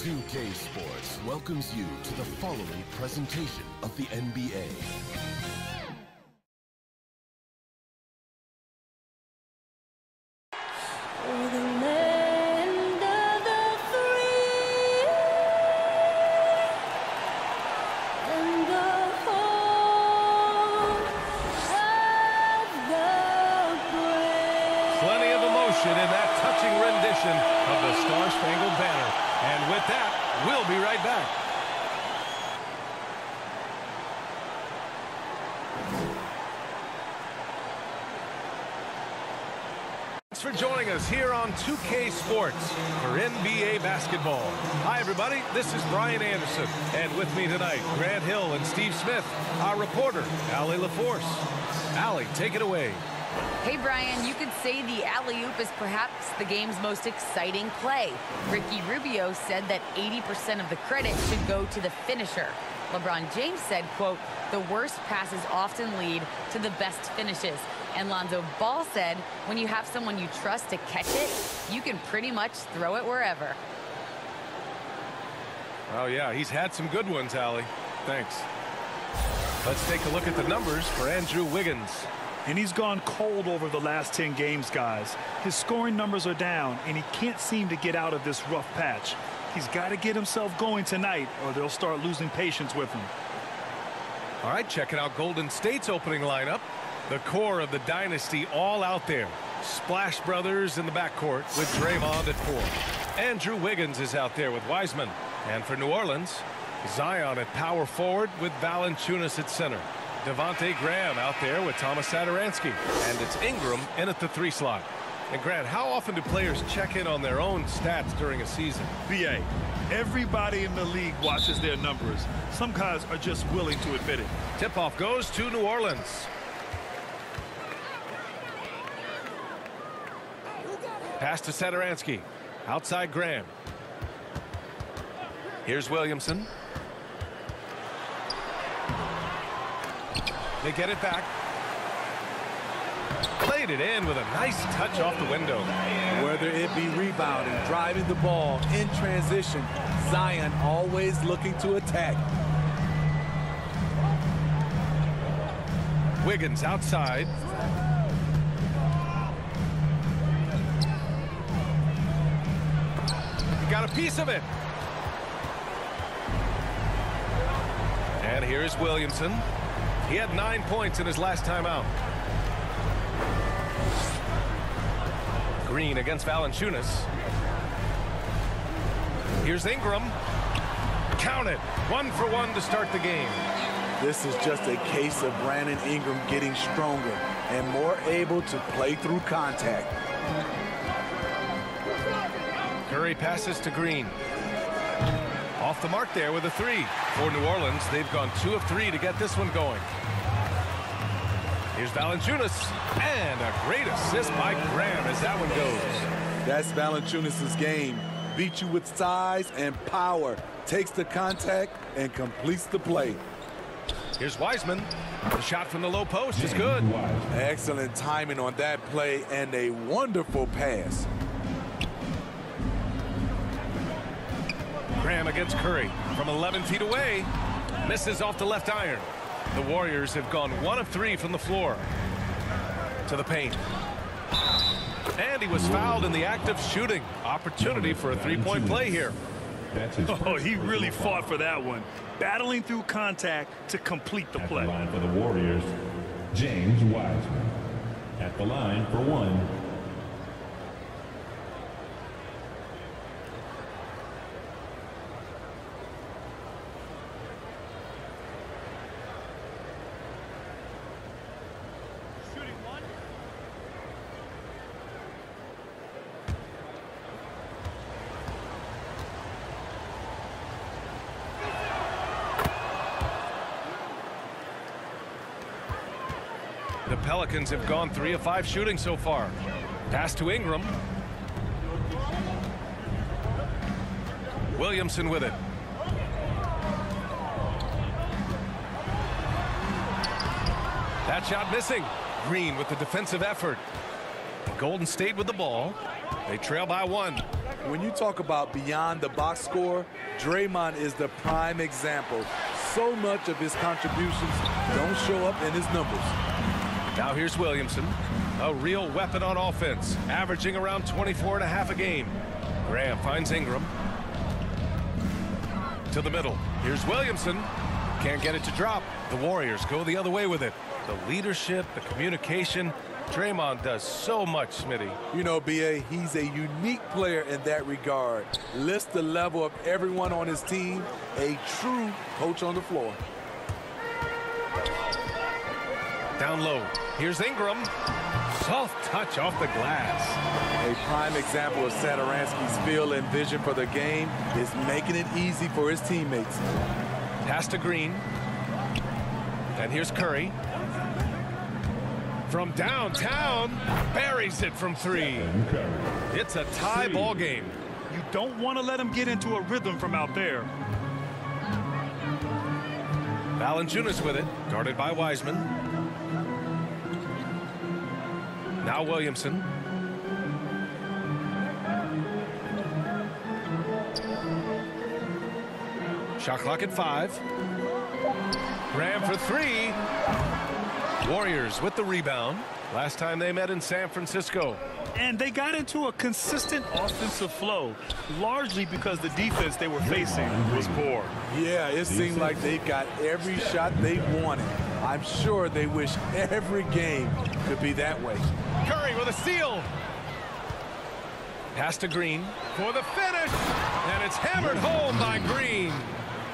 2K Sports welcomes you to the following presentation of the NBA. LaForce. Allie, take it away. Hey, Brian, you could say the alley-oop is perhaps the game's most exciting play. Ricky Rubio said that 80% of the credit should go to the finisher. LeBron James said, quote, the worst passes often lead to the best finishes. And Lonzo Ball said, when you have someone you trust to catch it, you can pretty much throw it wherever. Oh, yeah, he's had some good ones, Allie. Thanks. Let's take a look at the numbers for Andrew Wiggins. And he's gone cold over the last 10 games, guys. His scoring numbers are down, and he can't seem to get out of this rough patch. He's got to get himself going tonight, or they'll start losing patience with him. All right, checking out Golden State's opening lineup. The core of the dynasty all out there. Splash Brothers in the backcourt with Draymond at four. Andrew Wiggins is out there with Wiseman. And for New Orleans, Zion at power forward with Valanciunas at center. Devonte Graham out there with Tomas Satoransky. And it's Ingram in at the three slot. And Grant, how often do players check in on their own stats during a season? BA, everybody in the league watches their numbers. Some guys are just willing to admit it. Tip-off goes to New Orleans. Pass to Sadaransky. Outside Graham. Here's Williamson. They get it back. Played it in with a nice touch off the window. Whether it be rebounding, driving the ball, in transition, Zion always looking to attack. Wiggins outside. Got a piece of it. And here's Williamson. He had nine points in his last time out. Green against Valanciunas. Here's Ingram. Count it. One for one to start the game. This is just a case of Brandon Ingram getting stronger and more able to play through contact. Curry passes to Green. Off the mark there with a three. For New Orleans, they've gone two of three to get this one going. Here's Valanciunas. And a great assist by Graham as that one goes. That's Valanciunas' game. Beat you with size and power. Takes the contact and completes the play. Here's Wiseman. The shot from the low post is good. Excellent timing on that play and a wonderful pass. Graham against Curry from 11 feet away. Misses off the left iron. The Warriors have gone one of three from the floor. To the paint. And he was fouled in the act of shooting. Opportunity for a three-point play here. Oh, he really fought for that one. Battling through contact to complete the At play. the line for the Warriors, James Wiseman. At the line for one, The Pelicans have gone three of five shooting so far. Pass to Ingram. Williamson with it. That shot missing. Green with the defensive effort. Golden State with the ball. They trail by one. when you talk about beyond the box score, Draymond is the prime example. So much of his contributions don't show up in his numbers. Now here's Williamson, a real weapon on offense, averaging around 24 and a half a game. Graham finds Ingram. To the middle. Here's Williamson. Can't get it to drop. The Warriors go the other way with it. The leadership, the communication. Draymond does so much, Smitty. You know, B.A., he's a unique player in that regard. List the level of everyone on his team. A true coach on the floor. Down low. Here's Ingram. Soft touch off the glass. A prime example of Satoransky's feel and vision for the game is making it easy for his teammates. Pass to Green. And here's Curry. From downtown, buries it from three. It's a tie ball game. You don't want to let him get into a rhythm from out there. Valanciunas with it, guarded by Wiseman. Now Williamson. Shot clock at five. Graham for three. Warriors with the rebound. Last time they met in San Francisco. And they got into a consistent offensive flow, largely because the defense they were facing was poor. Yeah, it seemed like they got every shot they wanted. I'm sure they wish every game could be that way. Curry with a steal. Pass to Green for the finish. And it's hammered home by Green.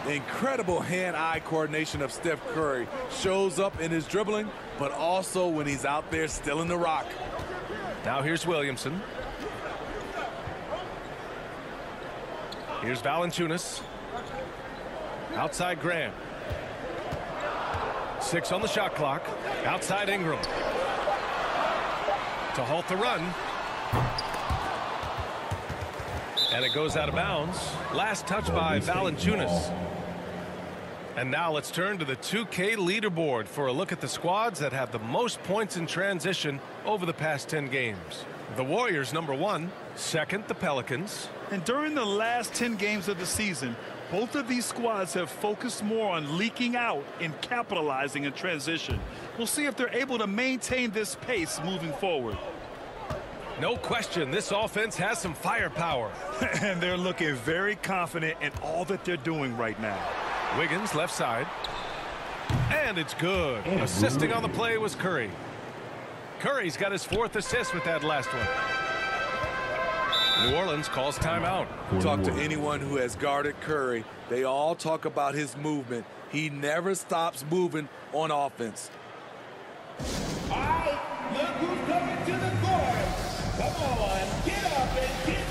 Incredible hand-eye coordination of Steph Curry shows up in his dribbling, but also when he's out there still in the rock. Now here's Williamson. Here's Valanciunas. Outside Graham. Six on the shot clock. Outside Ingram. To halt the run. And it goes out of bounds. Last touch by Valanciunas. And now let's turn to the 2K leaderboard for a look at the squads that have the most points in transition over the past 10 games. The Warriors, number one. Second, the Pelicans. And during the last 10 games of the season, both of these squads have focused more on leaking out and capitalizing in transition. We'll see if they're able to maintain this pace moving forward. No question, this offense has some firepower. and they're looking very confident in all that they're doing right now. Wiggins left side. And it's good. Assisting on the play was Curry. Curry's got his fourth assist with that last one. New Orleans calls timeout. Talk to anyone who has guarded Curry. They all talk about his movement. He never stops moving on offense. All right, look who's coming to the court. Come on, get up and get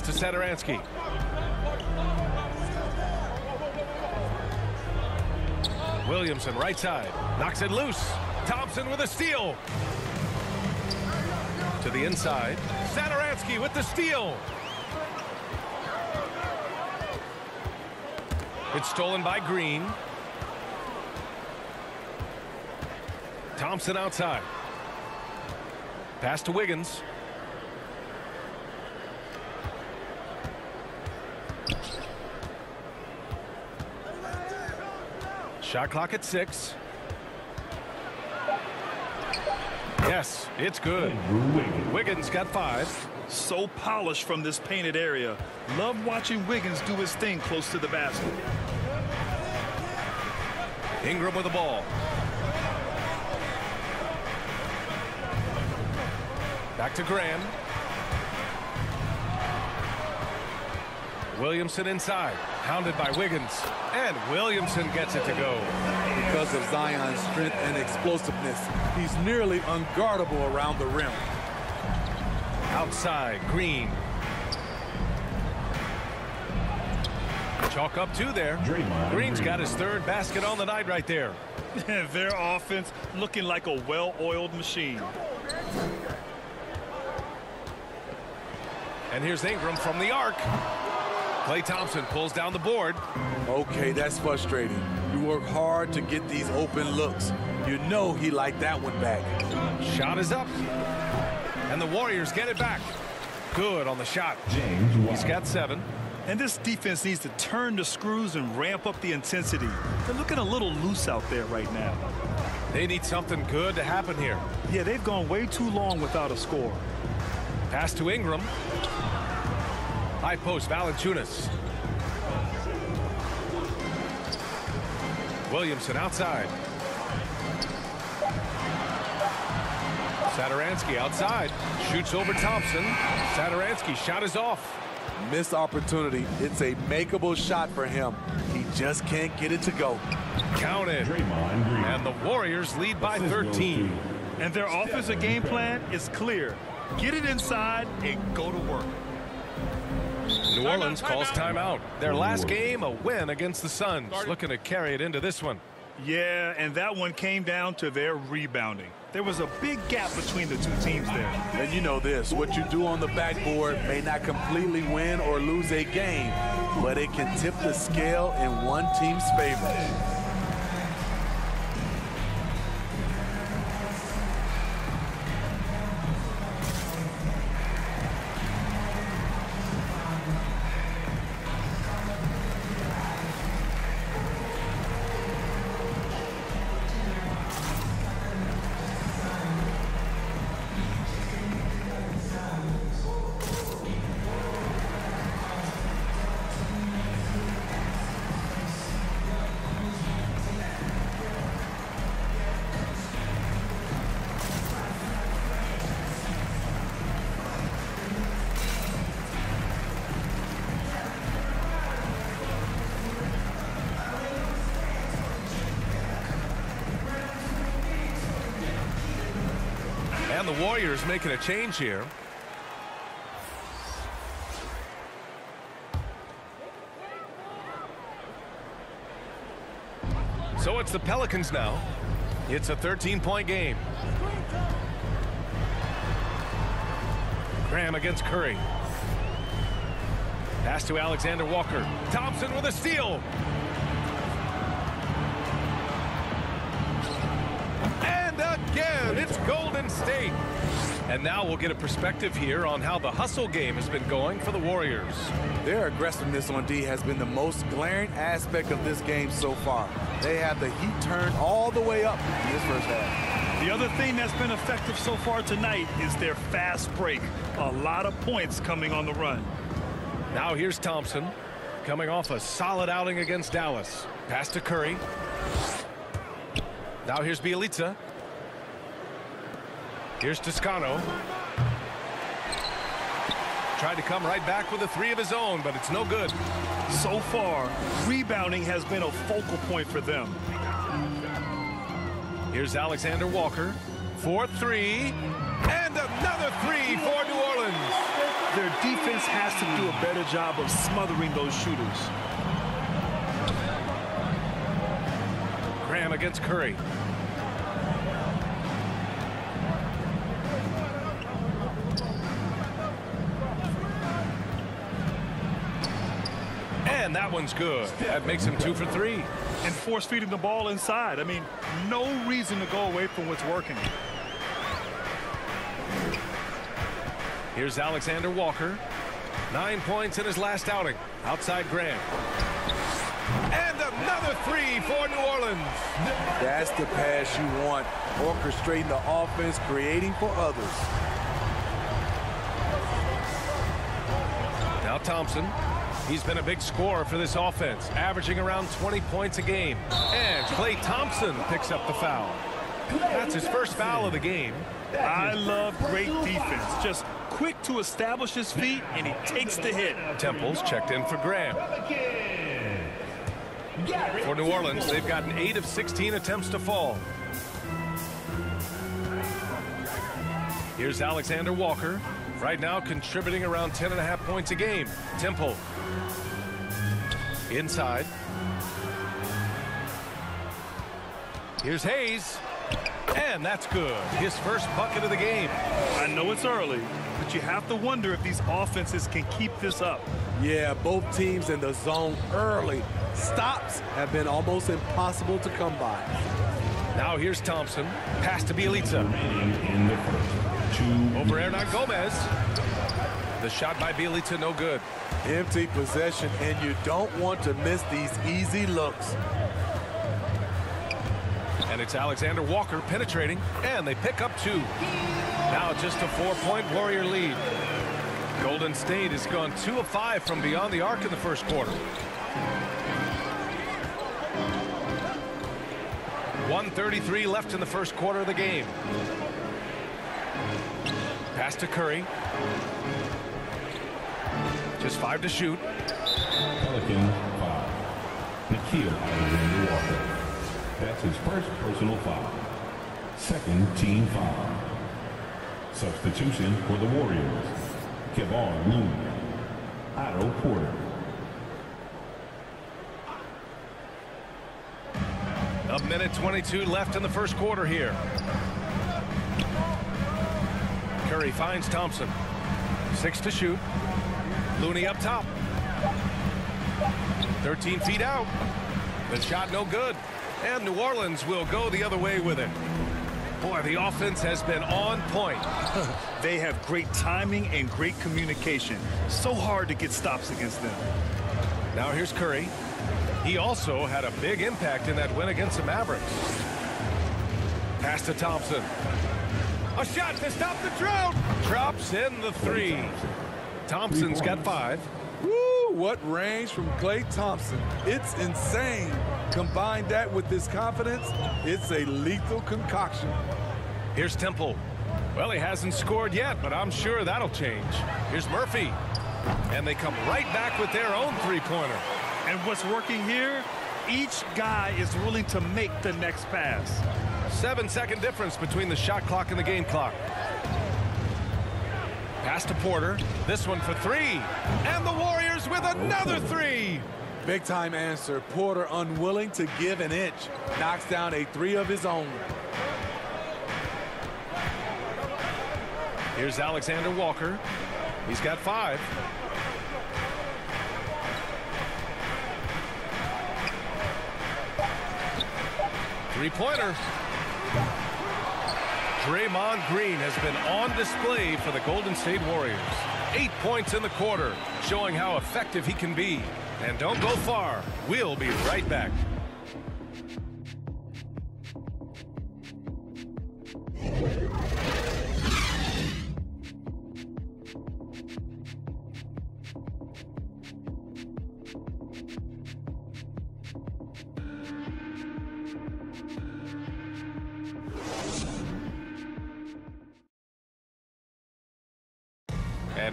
Pass to Satoransky. Williamson right side. Knocks it loose. Thompson with a steal. To the inside. Satoransky with the steal. It's stolen by Green. Thompson outside. Pass to Wiggins. Shot clock at six. Yes, it's good. Wiggins. Got five. So polished from this painted area. Love watching Wiggins do his thing close to the basket. Ingram with the ball. Back to Graham. Williamson inside. Hounded by Wiggins. And Williamson gets it to go. Because of Zion's strength and explosiveness, he's nearly unguardable around the rim. Outside, Green. Chalk up two there. Draymond Green's Green. got his third basket on the night right there. Their offense looking like a well-oiled machine. And here's Ingram from the arc. Klay Thompson pulls down the board. Okay, that's frustrating. You work hard to get these open looks. You know he liked that one back. Shot is up. And the Warriors get it back. Good on the shot. James he's got seven. And this defense needs to turn the screws and ramp up the intensity. They're looking a little loose out there right now. They need something good to happen here. Yeah, they've gone way too long without a score. Pass to Ingram. High post, Valanciunas. Williamson outside. Satoransky outside. Shoots over Thompson. Satoransky shot is off. Missed opportunity. It's a makeable shot for him. He just can't get it to go. Counted. Draymond And the Warriors lead by 13. And their offensive game plan is clear. Get it inside and go to work. New Orleans calls timeout. Their last game, a win against the Suns. Looking to carry it into this one. Yeah, and that one came down to their rebounding. There was a big gap between the two teams there. And you know this, what you do on the backboard may not completely win or lose a game, but it can tip the scale in one team's favor. Warriors making a change here. So it's the Pelicans now. It's a 13-point game. Graham against Curry. Pass to Alexander Walker. Thompson with a steal. And again, it's Golden State. And now we'll get a perspective here on how the hustle game has been going for the Warriors. Their aggressiveness on D has been the most glaring aspect of this game so far. They have the heat turned all the way up in this first half. The other thing that's been effective so far tonight is their fast break. A lot of points coming on the run. Now here's Thompson coming off a solid outing against Dallas. Pass to Curry. Now here's Bjelica. Here's Toscano. Tried to come right back with a three of his own, but it's no good. So far, rebounding has been a focal point for them. Here's Alexander Walker. 4-3. And another three for New Orleans. Their defense has to do a better job of smothering those shooters. Graham against Curry. And that one's good. That makes him two for three. And force feeding the ball inside. I mean, no reason to go away from what's working. Here's Alexander Walker. Nine points in his last outing. Outside Graham. And another three for New Orleans. That's the pass you want. Orchestrating the offense, creating for others. Now Thompson. He's been a big scorer for this offense, averaging around 20 points a game. And Klay Thompson picks up the foul. That's his first foul of the game. I love great defense. Just quick to establish his feet, and he takes the hit. Temples checked in for Graham. For New Orleans, they've gotten 8 of 16 attempts to fall. Here's Alexander Walker. Right now contributing around 10 and a half points a game. Temple. Inside. Here's Hayes. And that's good. His first bucket of the game. I know it's early, but you have to wonder if these offenses can keep this up. Yeah, both teams in the zone early. Stops have been almost impossible to come by. Now here's Thompson. Pass to Bjelica. In the first. Two. Over Hernangomez. The shot by Bjelica, no good. Empty possession, and you don't want to miss these easy looks. And it's Alexander Walker penetrating, and they pick up two. Now just a four-point Warrior lead. Golden State has gone two of five from beyond the arc in the first quarter. 133 left in the first quarter of the game. Pass to Curry. Just five to shoot. Pelican five. Nickeil Alexander Walker. That's his first personal foul. Second team foul. Substitution for the Warriors. Kevon Looney. Otto Porter. A minute 22 left in the first quarter here. Curry finds Thompson. Six to shoot. Looney up top. 13 feet out. The shot no good. And New Orleans will go the other way with it. Boy, the offense has been on point. They have great timing and great communication. So hard to get stops against them. Now here's Curry. He also had a big impact in that win against the Mavericks. Pass to Thompson. A shot to stop the drought. Drops in the three. Thompson's got five. Woo, what range from Klay Thompson. It's insane. Combine that with his confidence, it's a lethal concoction. Here's Temple. Well, he hasn't scored yet, but I'm sure that'll change. Here's Murphy. And they come right back with their own three-pointer. And what's working here? Each guy is willing to make the next pass. Seven-second difference between the shot clock and the game clock. Pass to Porter. This one for three. And the Warriors with another three. Big time answer. Porter unwilling to give an inch. Knocks down a three of his own. Here's Alexander Walker. He's got five. Three-pointer. Draymond Green has been on display for the Golden State Warriors. Eight points in the quarter, showing how effective he can be. And don't go far. We'll be right back.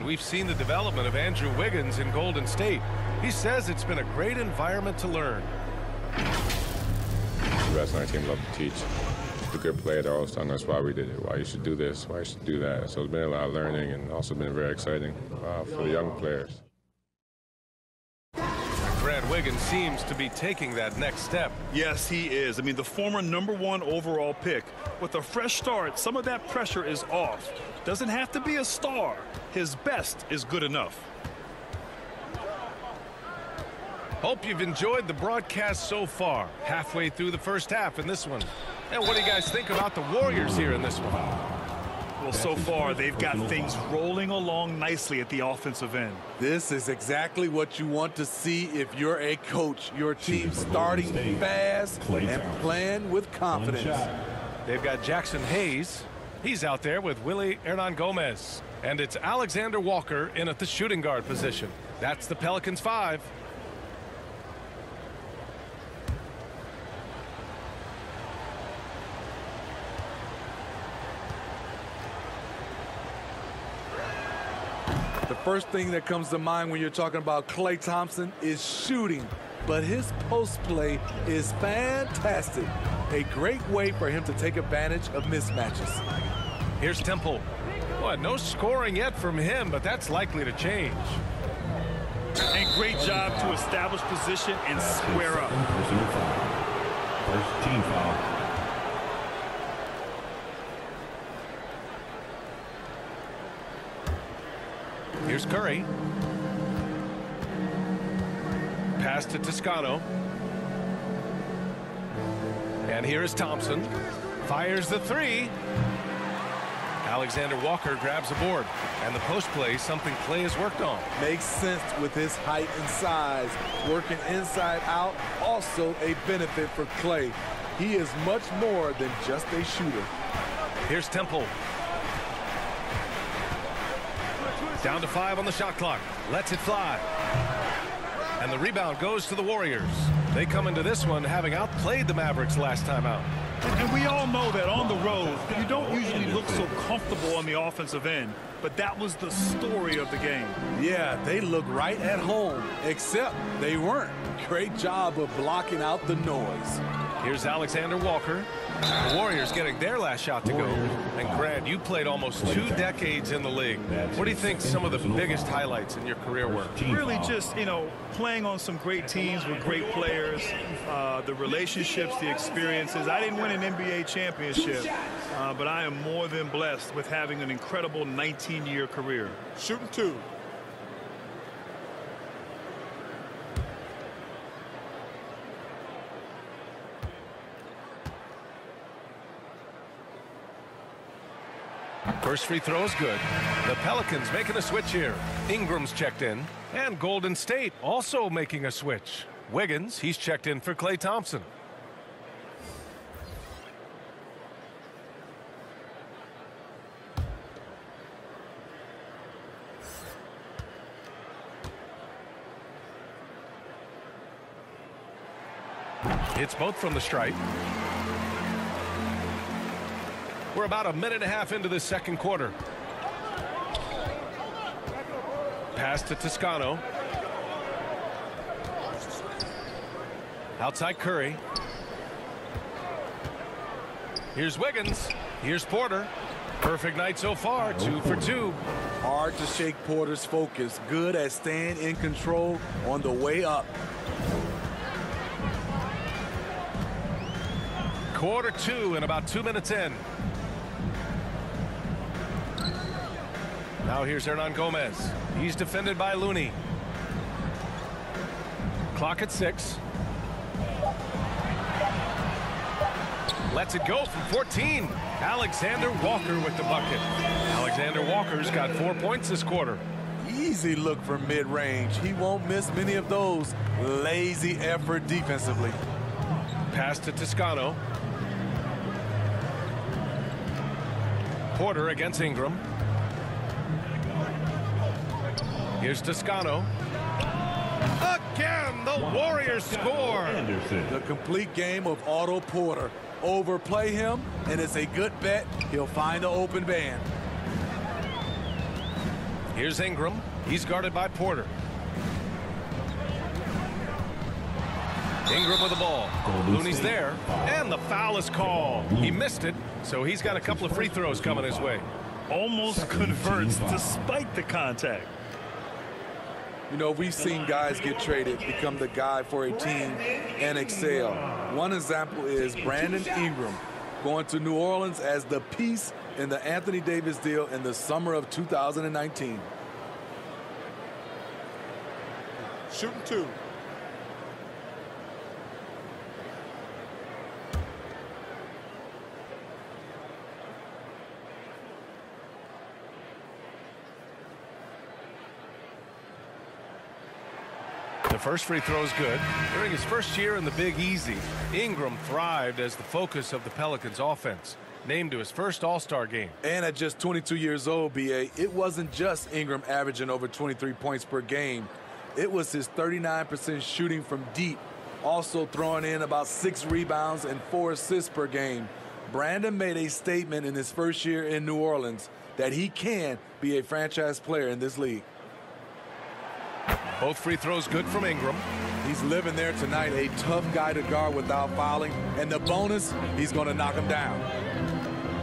We've seen the development of Andrew Wiggins in Golden State. He says it's been a great environment to learn. The rest of our team love to teach. The good they're always telling us why we did it, why you should do this, why you should do that. So it's been a lot of learning and also been very exciting uh, for the young players. Wiggins seems to be taking that next step. Yes, he is. I mean, the former number one overall pick. With a fresh start, some of that pressure is off. Doesn't have to be a star. His best is good enough. Hope you've enjoyed the broadcast so far. Halfway through the first half in this one. And what do you guys think about the Warriors here in this one? Well, so far, they've got things rolling along nicely at the offensive end. This is exactly what you want to see if you're a coach. Your team starting fast and playing with confidence. They've got Jaxson Hayes. He's out there with Willy Hernangomez. And it's Alexander Walker in at the shooting guard position. That's the Pelicans five. First thing that comes to mind when you're talking about Klay Thompson is shooting, but his post play is fantastic. A great way for him to take advantage of mismatches. Here's Temple. Boy, no scoring yet from him, but that's likely to change. And great job to establish position and square up. Personal foul. First team foul. Here's Curry. Pass to Toscano. And here is Thompson. Fires the three. Alexander Walker grabs the board. And the post play, something Klay has worked on. Makes sense with his height and size. Working inside out, also a benefit for Klay. He is much more than just a shooter. Here's Temple. Down to five on the shot clock. Lets it fly. And the rebound goes to the Warriors. They come into this one having outplayed the Mavericks last time out. And we all know that on the road, you don't usually look so comfortable on the offensive end. But that was the story of the game. Yeah, they look right at home, except they weren't. Great job of blocking out the noise. Here's Alexander Walker. The Warriors getting their last shot to go. And Grant, you played almost two decades in the league. What do you think some of the biggest highlights in your career were? Really just, you know, playing on some great teams with great players, uh, the relationships, the experiences. I didn't win an NBA championship, uh, but I am more than blessed with having an incredible 19-year career. Shooting two. First free throw is good. The Pelicans making a switch here. Ingram's checked in. And Golden State also making a switch. Wiggins, he's checked in for Klay Thompson. It's both from the stripe. We're about a minute and a half into this second quarter. Pass to Toscano. Outside Curry. Here's Wiggins. Here's Porter. Perfect night so far. Two for oh. two. Hard to shake Porter's focus. Good at staying in control on the way up. Quarter two and about two minutes in. Now here's Hernangomez. He's defended by Looney. Clock at six. Let's it go from 14. Alexander Walker with the bucket. Alexander Walker's got four points this quarter. Easy look from mid-range. He won't miss many of those. Lazy effort defensively. Pass to Toscano. Porter against Ingram. Here's Toscano. Again, the Warriors score. Anderson. The complete game of Otto Porter. Overplay him, and it's a good bet he'll find the open man. Here's Ingram. He's guarded by Porter. Ingram with the ball. Looney's there. And the foul is called. He missed it, so he's got a couple of free throws coming his way. Almost converts despite the contact. You know, we've seen guys get traded, become the guy for a team, and excel. One example is Brandon Ingram going to New Orleans as the piece in the Anthony Davis deal in the summer of 2019. Shooting two. The first free throw is good. During his first year in the Big Easy, Ingram thrived as the focus of the Pelicans offense. Named to his first All-Star game. And at just 22 years old, BA, it wasn't just Ingram averaging over 23 points per game. It was his 39% shooting from deep, also throwing in about six rebounds and four assists per game. Brandon made a statement in his first year in New Orleans that he can be a franchise player in this league. Both free throws good from Ingram. He's living there tonight, a tough guy to guard without fouling. And the bonus, he's going to knock him down.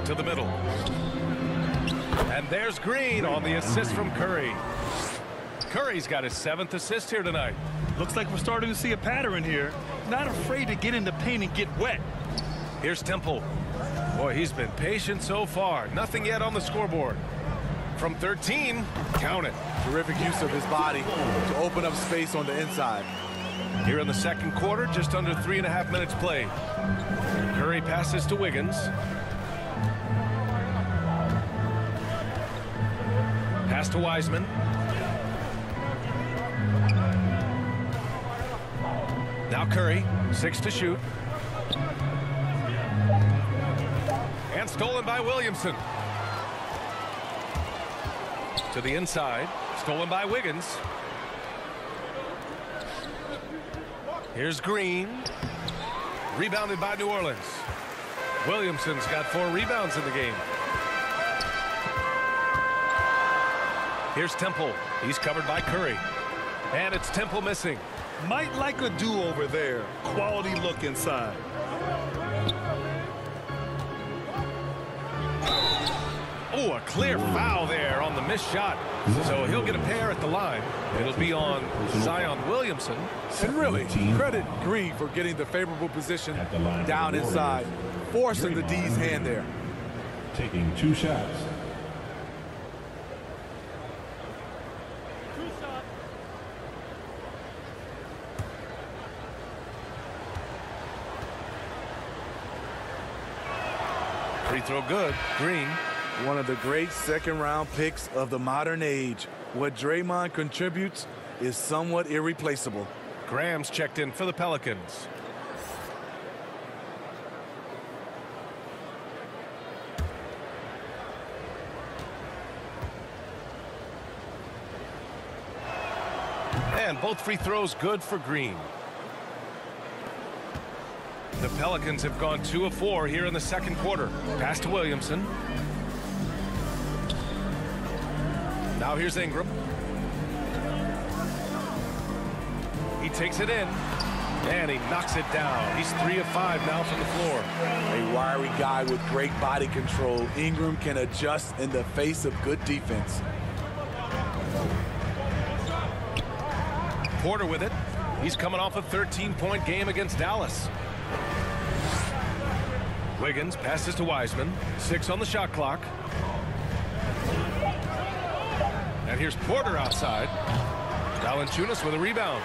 To the middle. And there's Green on the assist from Curry. Curry's got his seventh assist here tonight. Looks like we're starting to see a pattern here. Not afraid to get in the paint and get wet. Here's Temple. Boy, he's been patient so far. Nothing yet on the scoreboard. From 13, count it. Terrific use of his body to open up space on the inside. Here in the second quarter, just under three and a half minutes played. Curry passes to Wiggins. Pass to Wiseman. Now Curry, six to shoot. And stolen by Williamson. To the inside, stolen by Wiggins. Here's Green. Rebounded by New Orleans. Williamson's got four rebounds in the game. Here's Temple. He's covered by Curry. And it's Temple missing. Might like a do-over there. Quality look inside. Oh, a clear foul there on the missed shot. So he'll get a pair at the line. It'll be on Zion Williamson. And really, credit Green for getting the favorable position down inside, forcing the D's hand there. Taking two shots. Free throw good. Green. One of the great second round picks of the modern age. What Draymond contributes is somewhat irreplaceable. Graham's checked in for the Pelicans. And both free throws good for Green. The Pelicans have gone two of four here in the second quarter. Pass to Williamson. Now here's Ingram. He takes it in. And he knocks it down. He's three of five now from the floor. A wiry guy with great body control. Ingram can adjust in the face of good defense. Porter with it. He's coming off a 13-point game against Dallas. Wiggins passes to Wiseman. Six on the shot clock. And here's Porter outside. Valanciunas with a rebound.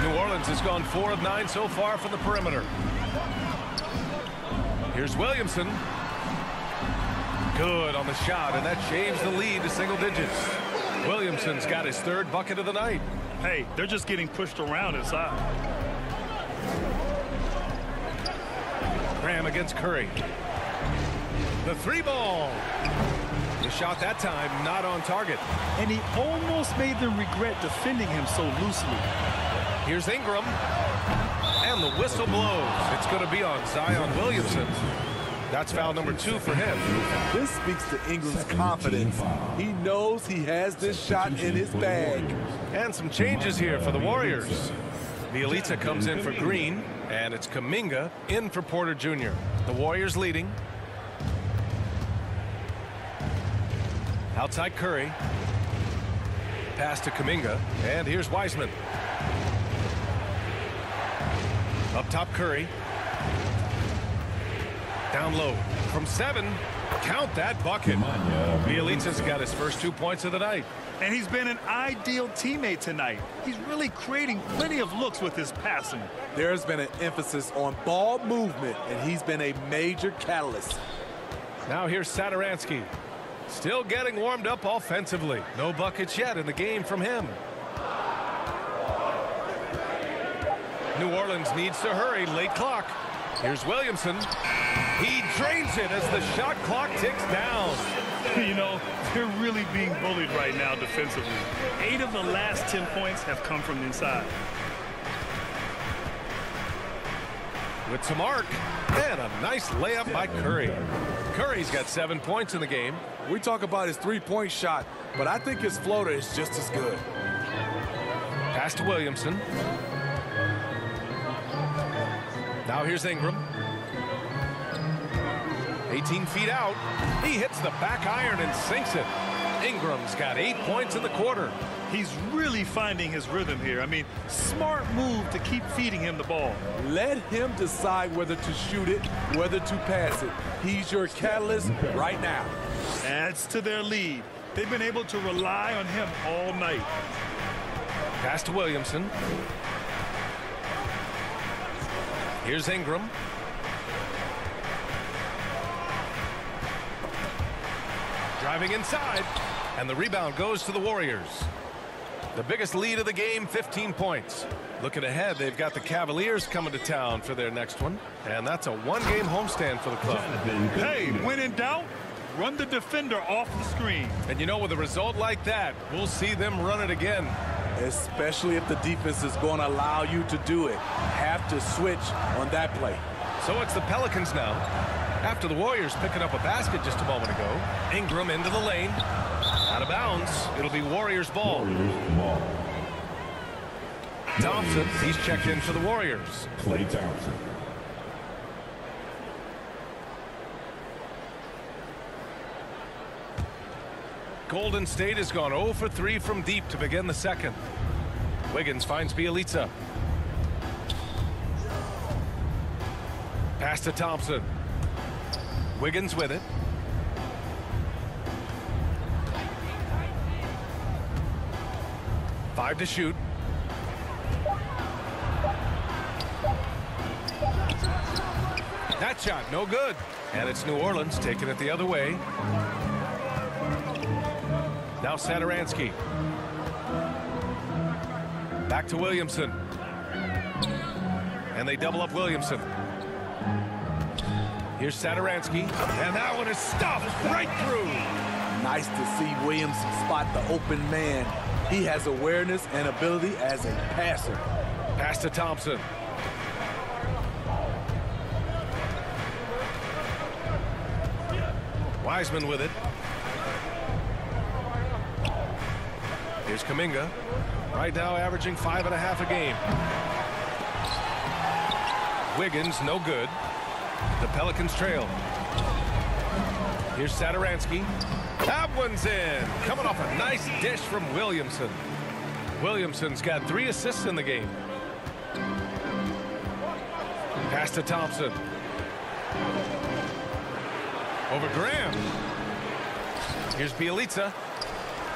New Orleans has gone four of nine so far from the perimeter. Here's Williamson. Good on the shot, and that shaves the lead to single digits. Williamson's got his third bucket of the night. Hey, they're just getting pushed around inside. Graham against Curry. The three ball. The shot that time not on target. And he almost made them regret defending him so loosely. Here's Ingram. And the whistle blows. It's going to be on Zion Williamson. That's foul number two for him. This speaks to Ingram's confidence. He knows he has this shot in his bag. And some changes here for the Warriors. Bjelica comes in for Green, and it's Kuminga in for Porter Jr. The Warriors leading. Outside Curry. Pass to Kuminga. and here's Wiseman. Up top Curry. Down low from seven. Count that bucket. Bjelica's got his first two points of the night. And he's been an ideal teammate tonight. He's really creating plenty of looks with his passing. There's been an emphasis on ball movement, and he's been a major catalyst. Now here's Satoransky. Still getting warmed up offensively. No buckets yet in the game from him. New Orleans needs to hurry. Late clock. Here's Williamson. He drains it as the shot clock ticks down. You know, they're really being bullied right now defensively. Eight of the last 10 points have come from inside. With some arc and a nice layup by Curry. Curry's got seven points in the game. We talk about his three-point shot, but I think his floater is just as good. Pass to Williamson. Now here's Ingram. 18 feet out. He hits the back iron and sinks it. Ingram's got eight points in the quarter. He's really finding his rhythm here. I mean, smart move to keep feeding him the ball. Let him decide whether to shoot it, whether to pass it. He's your catalyst right now. Adds to their lead. They've been able to rely on him all night. Pass to Williamson. Here's Ingram. Driving inside, and the rebound goes to the Warriors. The biggest lead of the game, 15 points. Looking ahead, they've got the Cavaliers coming to town for their next one, and that's a one-game homestand for the club. Hey, when in doubt, run the defender off the screen. And you know, with a result like that, we'll see them run it again. Especially if the defense is going to allow you to do it. Have to switch on that play. So it's the Pelicans now. After the Warriors picking up a basket just a moment ago, Ingram into the lane. Out of bounds. It'll be Warriors ball. Warriors ball. Thompson, he's checked in for the Warriors. Klay Thompson. Golden State has gone 0 for 3 from deep to begin the second. Wiggins finds Bjelica. Pass to Thompson. Wiggins with it. Five to shoot. That shot, no good. And it's New Orleans taking it the other way. Now Satoransky. Back to Williamson. And they double up Williamson. Here's Satoransky. And that one is stuffed right through. Nice to see Williamson spot the open man. He has awareness and ability as a passer. Pass to Thompson. Wiseman with it. Here's Kuminga. Right now averaging five and a half a game. Wiggins, no good. The Pelicans trail. Here's Satoransky. That one's in. Coming off a nice dish from Williamson. Williamson's got three assists in the game. Pass to Thompson. Over Graham. Here's Bjelica.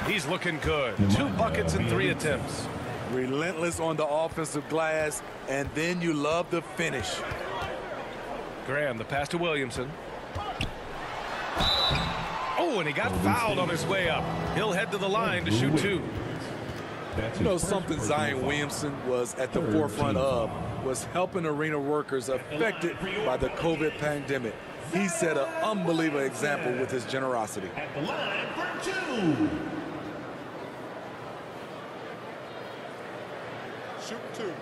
He's looking good. Two buckets in three attempts. Relentless on the offensive glass, and then you love the finish. Graham, the pass to Williamson. Oh, and he got fouled on his way up. He'll head to the line to shoot two. You know, something Zion. Williamson was at the forefront of was helping arena workers affected by the COVID pandemic. He set an unbelievable example with his generosity. At the line for two. Shoot two.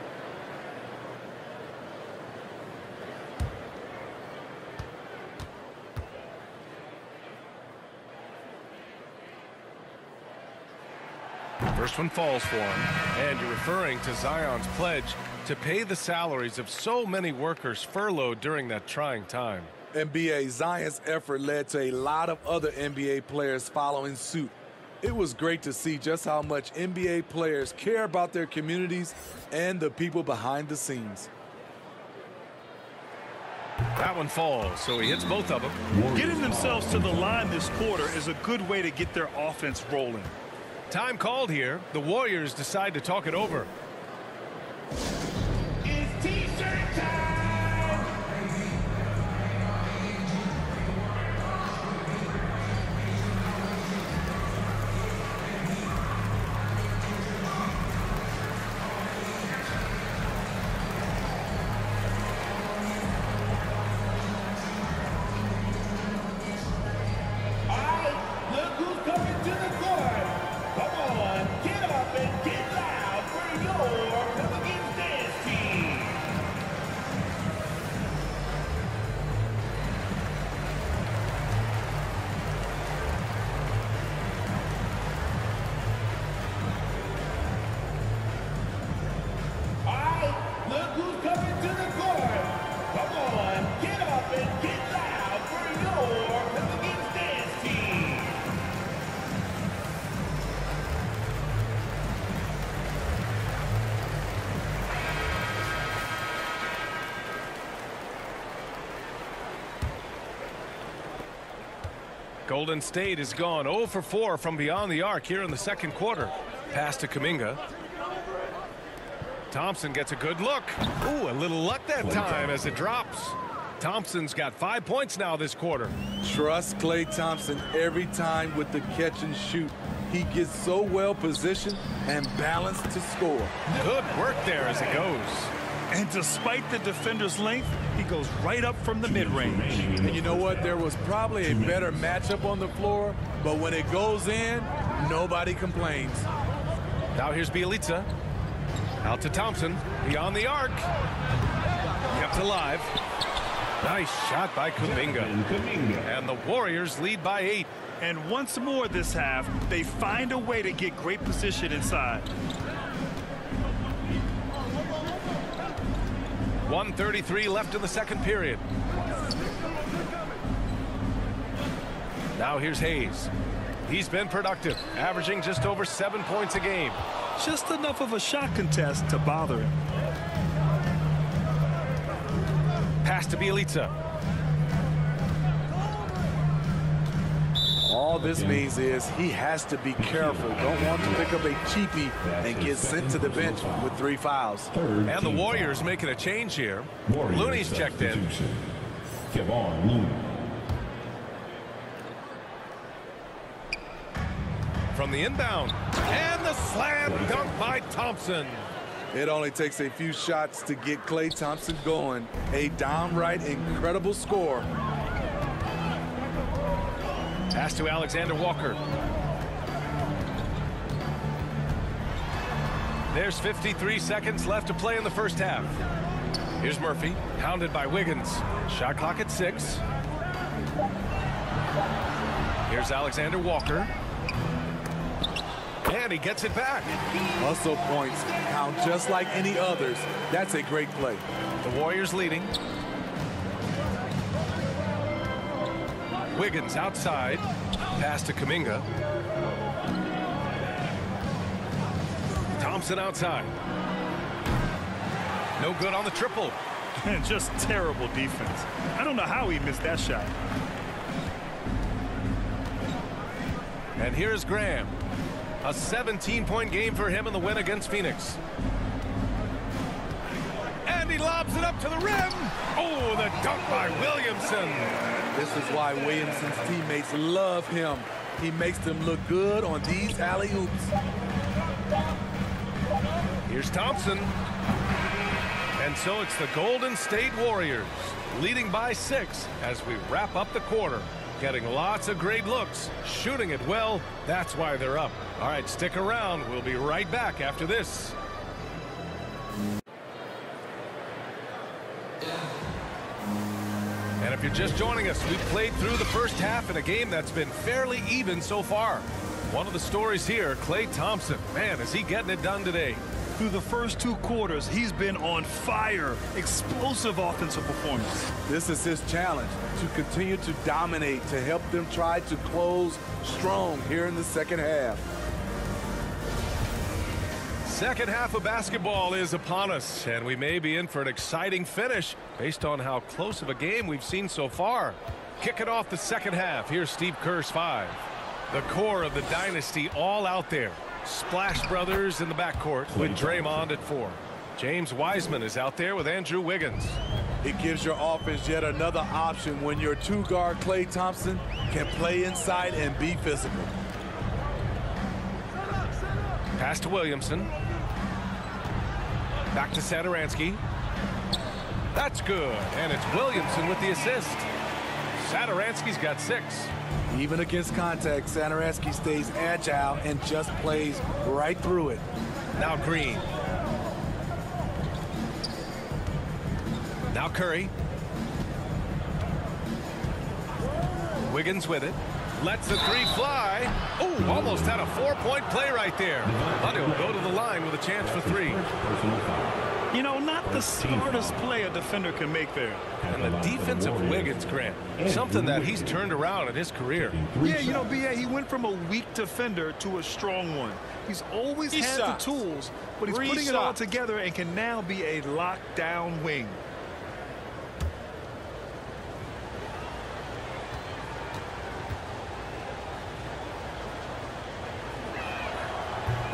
First one falls for him. And you're referring to Zion's pledge to pay the salaries of so many workers furloughed during that trying time. NBA Zion's effort led to a lot of other NBA players following suit. It was great to see just how much NBA players care about their communities and the people behind the scenes. That one falls, so he hits both of them. Getting themselves to the line this quarter is a good way to get their offense rolling. Time called here. The Warriors decide to talk it over. Golden State has gone 0 for 4 from beyond the arc here in the second quarter. Pass to Kuminga. Thompson gets a good look. Ooh, a little luck that time as it drops. Thompson's got five points now this quarter. Trust Klay Thompson every time with the catch and shoot. He gets so well positioned and balanced to score. Good work there as it goes. And despite the defender's length, he goes right up from the mid-range. And you know what? There was probably a better matchup on the floor, but when it goes in, nobody complains. Now here's Bjelica. Out to Thompson. Beyond the arc. Kept alive. Nice shot by Kuminga. And the Warriors lead by eight. And once more this half, they find a way to get great position inside. 133 left in the second period. Now here's Hayes. He's been productive, averaging just over seven points a game. Just enough of a shot contest to bother him. Pass to Bjelica. All this means is he has to be careful. Don't want to pick up a cheapie and get sent to the bench with three fouls. And the Warriors making a change here. Looney's checked in. Kevon Looney. From the inbound. And the slam dunk by Thompson. It only takes a few shots to get Klay Thompson going. A downright incredible score. Pass to Alexander Walker. There's 53 seconds left to play in the first half. Here's Murphy, hounded by Wiggins. Shot clock at six. Here's Alexander Walker. And he gets it back. Hustle points count just like any others. That's a great play. The Warriors leading. Wiggins outside. Pass to Kuminga. Thompson outside. No good on the triple. And just terrible defense. I don't know how he missed that shot. And here's Graham. A 17-point game for him in the win against Phoenix. And he lobs it up to the rim. Oh, the dunk by Williamson. This is why Williamson's teammates love him. He makes them look good on these alley-oops. Here's Thompson. And so it's the Golden State Warriors leading by six as we wrap up the quarter. Getting lots of great looks, shooting it well. That's why they're up. All right, stick around. We'll be right back after this. If you're just joining us, we've played through the first half in a game that's been fairly even so far. One of the stories here, Klay Thompson. Man, is he getting it done today. Through the first two quarters, he's been on fire. Explosive offensive performance. This is his challenge, to continue to dominate, to help them try to close strong here in the second half. Second half of basketball is upon us, and we may be in for an exciting finish based on how close of a game we've seen so far. Kicking off the second half, here's Steve Kerr's five. The core of the dynasty all out there. Splash Brothers in the backcourt with Draymond at four. James Wiseman is out there with Andrew Wiggins. It gives your offense yet another option when your two-guard Klay Thompson can play inside and be physical. Pass to Williamson. Back to Satoransky. That's good. And it's Williamson with the assist. Satoransky's got six. Even against contact, Satoransky stays agile and just plays right through it. Now Green. Now Curry. Wiggins with it. Lets the three fly. Ooh, almost had a four-point play right there. But he'll go to the line with a chance for three. You know, not the smartest play a defender can make there. And the defensive of Wiggins, Grant, something that he's turned around in his career. Yeah, you know, B.A., he went from a weak defender to a strong one. He's always Three had shots. the tools, but he's Three putting it all together and can now be a lockdown wing.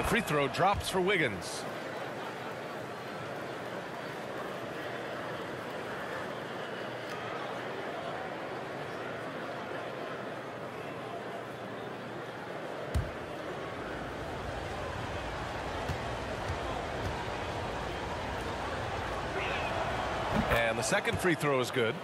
Free throw drops for Wiggins. And the second free throw is good.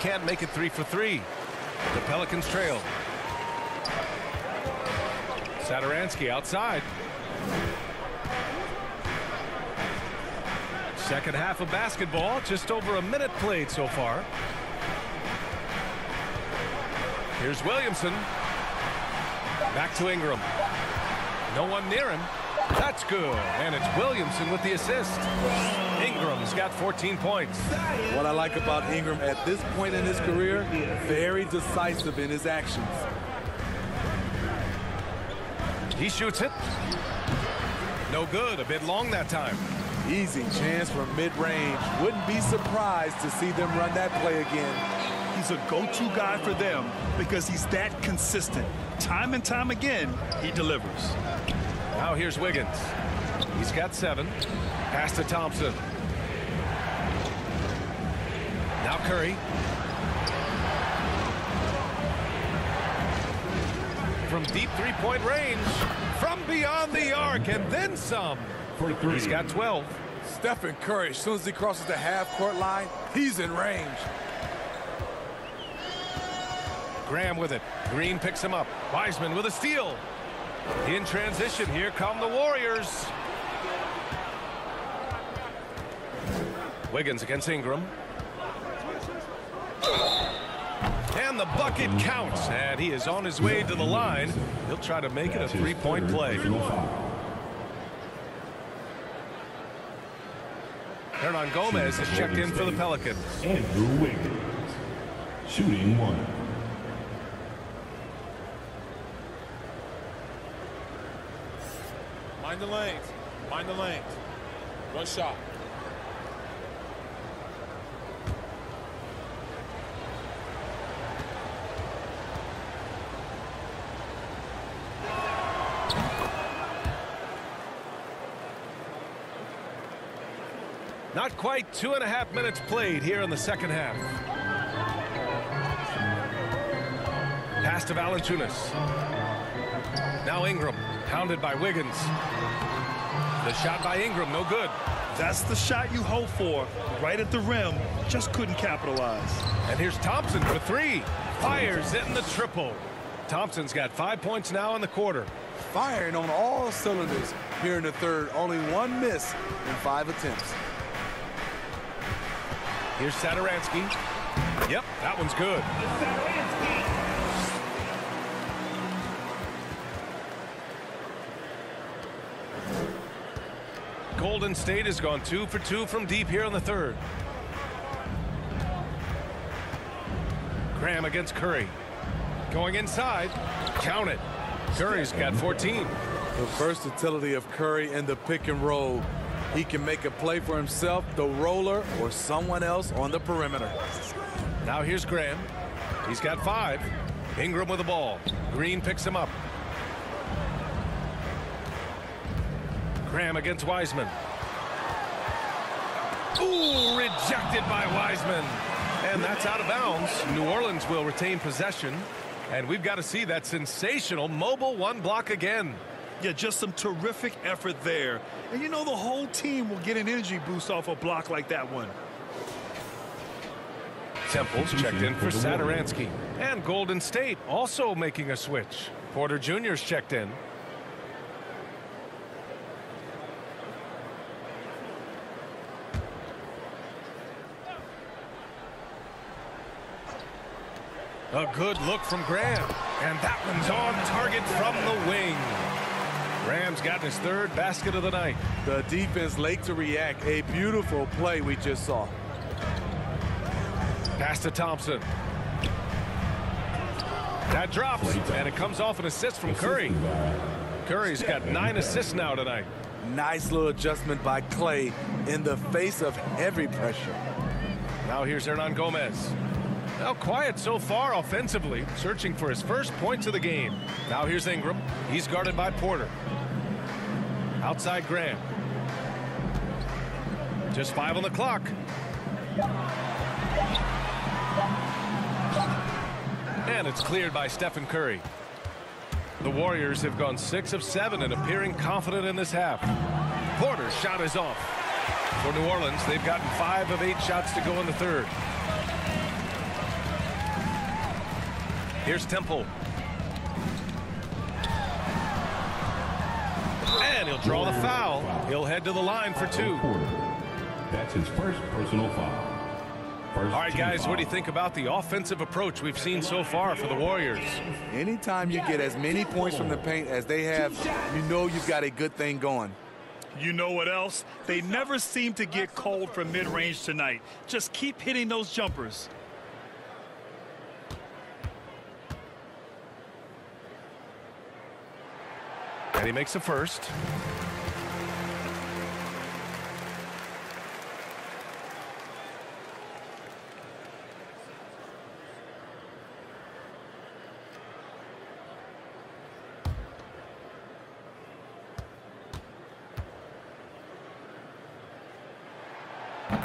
Can't make it three for three. The Pelicans trail. Satoransky outside. Second half of basketball, just over a minute played so far. Here's Williamson. Back to Ingram. No one near him. That's good. And it's Williamson with the assist. Ingram's got 14 points. What I like about Ingram at this point in his career, very decisive in his actions. He shoots it. No good. A bit long that time. Easy chance from mid-range. Wouldn't be surprised to see them run that play again. He's a go-to guy for them because he's that consistent. Time and time again, he delivers. Now here's Wiggins. He's got seven. Pass to Thompson. Curry. From deep three-point range. From beyond the arc and then some. For three. He's got 12. Stephen Curry, as soon as he crosses the half-court line, he's in range. Graham with it. Green picks him up. Wiseman with a steal. In transition, here come the Warriors. Wiggins against Ingram. And the bucket counts. And he is on his way to the line. He'll try to make it a three-point play. Hernangomez is checked in for the Pelicans. Andrew Wiggins. Shooting one. Mind the lanes. Mind the lanes. One shot. Quite two and a half minutes played here in the second half. Pass to Valanciunas. Now Ingram, pounded by Wiggins. The shot by Ingram, no good. That's the shot you hope for. Right at the rim, just couldn't capitalize. And here's Thompson for three. Fires in the triple. Thompson's got five points now in the quarter. Firing on all cylinders here in the third. Only one miss in five attempts. Here's Satoransky. Yep, that one's good. Golden State has gone two for two from deep here in the third. Graham against Curry. Going inside. Count it. Curry's got 14. The versatility of Curry in the pick and roll. He can make a play for himself, the roller, or someone else on the perimeter. Now here's Graham. He's got five. Ingram with the ball. Green picks him up. Graham against Wiseman. Ooh, rejected by Wiseman. And that's out of bounds. New Orleans will retain possession. And we've got to see that sensational mobile one block again. Yeah, just some terrific effort there. And you know the whole team will get an energy boost off a block like that one. Temples checked in for Satoransky. And Golden State also making a switch. Porter Jr.'s checked in. A good look from Graham. And that one's on target from the wing. Graham's got his third basket of the night. The defense late to react. A beautiful play we just saw. Pass to Thompson. That drops, and it comes off an assist from Curry. Curry's got nine assists now tonight. Nice little adjustment by Klay in the face of heavy pressure. Now here's Hernangomez. Now quiet so far offensively, searching for his first points of the game. Now here's Ingram. He's guarded by Porter. Outside Graham. Just five on the clock. And it's cleared by Stephen Curry. The Warriors have gone six of seven and appearing confident in this half. Porter's shot is off. For New Orleans, they've gotten five of eight shots to go in the third. Here's Temple. And he'll draw the foul. He'll head to the line for two. That's his first personal foul. First All right, team guys, what do you think about the offensive approach we've seen so far for the Warriors? Anytime you get as many points from the paint as they have, you know you've got a good thing going. You know what else? They never seem to get cold from mid-range tonight. Just keep hitting those jumpers. And he makes a first.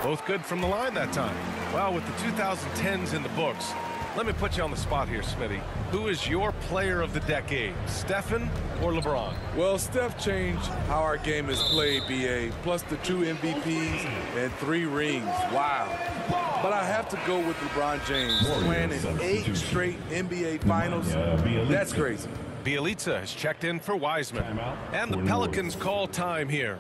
Both good from the line that time. Well, with the 2010s in the books, let me put you on the spot here, Smitty. Who is your player of the decade, Stephen or LeBron? Well, Steph changed how our game is played, BA, plus the two MVPs and three rings. Wow. But I have to go with LeBron James, Warriors playing in eight straight NBA finals. That's crazy. Bjelica has checked in for Wiseman. And the Pelicans call time here.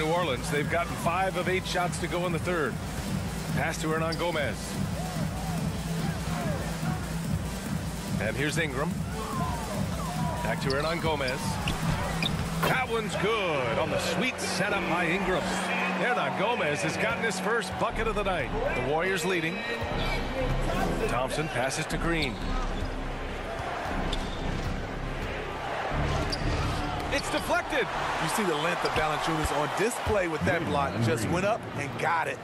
New Orleans, they've gotten five of eight shots to go in the third. Pass to Hernangomez. And here's Ingram. Back to Hernangomez. That one's good on the sweet setup by Ingram. Hernangomez has gotten his first bucket of the night. The Warriors leading. Thompson passes to Green. It's deflected. You see the length of Valanciunas on display with that block. Just went up and got it.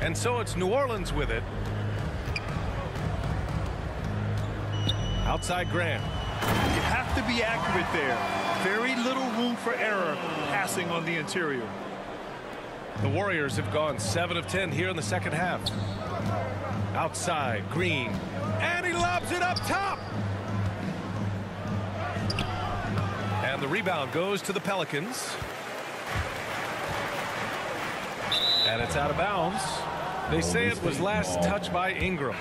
And so it's New Orleans with it. Outside Graham. You have to be accurate there. Very little room for error passing on the interior. The Warriors have gone 7 of 10 here in the second half. Outside, Green. And he lobs it up top. The rebound goes to the Pelicans. And it's out of bounds. They say it was last touched by Ingram.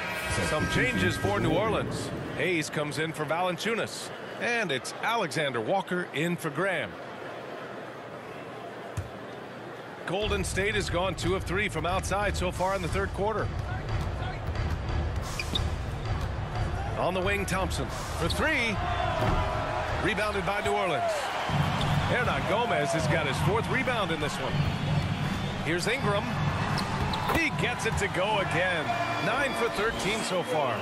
Some changes for New Orleans. Hayes comes in for Valanciunas. And it's Alexander Walker in for Graham. Golden State has gone two of three from outside so far in the third quarter. On the wing, Thompson for three. Rebounded by New Orleans. Hernangomez has got his fourth rebound in this one. Here's Ingram. He gets it to go again. 9 for 13 so far.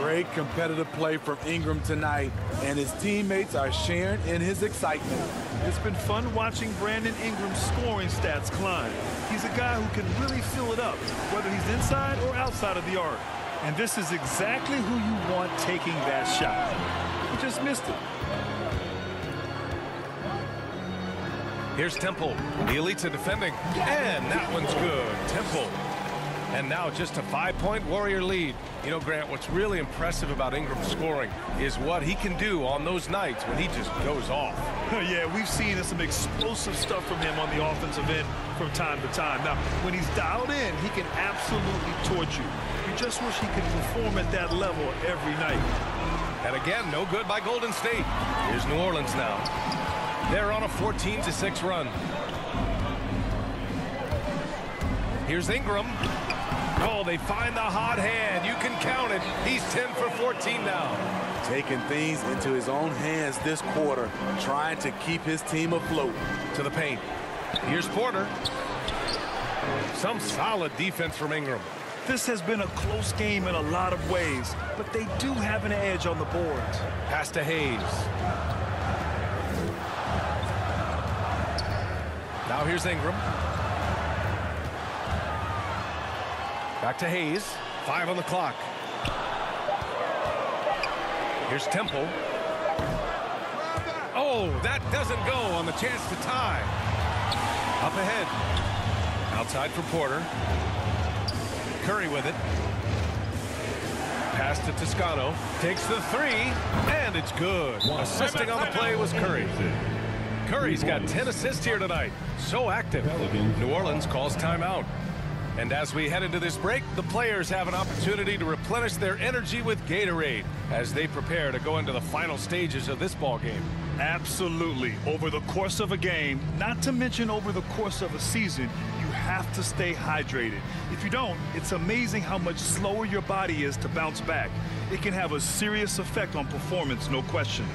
Great competitive play from Ingram tonight, and his teammates are sharing in his excitement. It's been fun watching Brandon Ingram's scoring stats climb. He's a guy who can really fill it up, whether he's inside or outside of the arc. And this is exactly who you want taking that shot. He just missed it. Here's Temple. The elites are defending. And that one's good. Temple. And now just a five-point Warrior lead. You know, Grant, what's really impressive about Ingram scoring is what he can do on those nights when he just goes off. yeah, we've seen some explosive stuff from him on the offensive end from time to time. Now, when he's dialed in, he can absolutely torch you. You just wish he could perform at that level every night. And again, no good by Golden State. Here's New Orleans now. They're on a 14 to 6 run. Here's Ingram. Oh, they find the hot hand. You can count it. He's 10 for 14 now. Taking things into his own hands this quarter, trying to keep his team afloat. To the paint. Here's Porter. Some solid defense from Ingram. This has been a close game in a lot of ways, but they do have an edge on the boards. Pass to Hayes. Now here's Ingram. Back to Hayes. Five on the clock. Here's Temple. Oh, that doesn't go on the chance to tie. Up ahead. Outside for Porter. Curry with it. Pass to Toscano. Takes the three, and it's good. Assisting on the play was Curry. Curry's got 10 assists here tonight. So active. New Orleans calls timeout. And as we head into this break, the players have an opportunity to replenish their energy with Gatorade as they prepare to go into the final stages of this ball game. Absolutely. Over the course of a game, not to mention over the course of a season, you have to stay hydrated. If you don't, it's amazing how much slower your body is to bounce back. It can have a serious effect on performance, no question.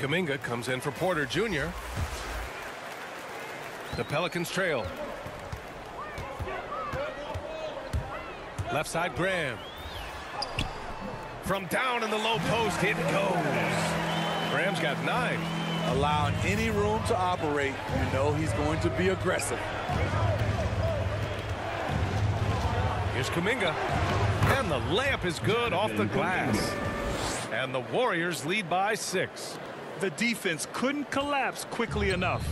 Kuminga comes in for Porter Jr. The Pelicans trail. Left side Graham. From down in the low post, it goes. Graham's got nine. Allowing any room to operate, you know he's going to be aggressive. Here's Kuminga. And the layup is good off the glass. And the Warriors lead by six. The defense couldn't collapse quickly enough.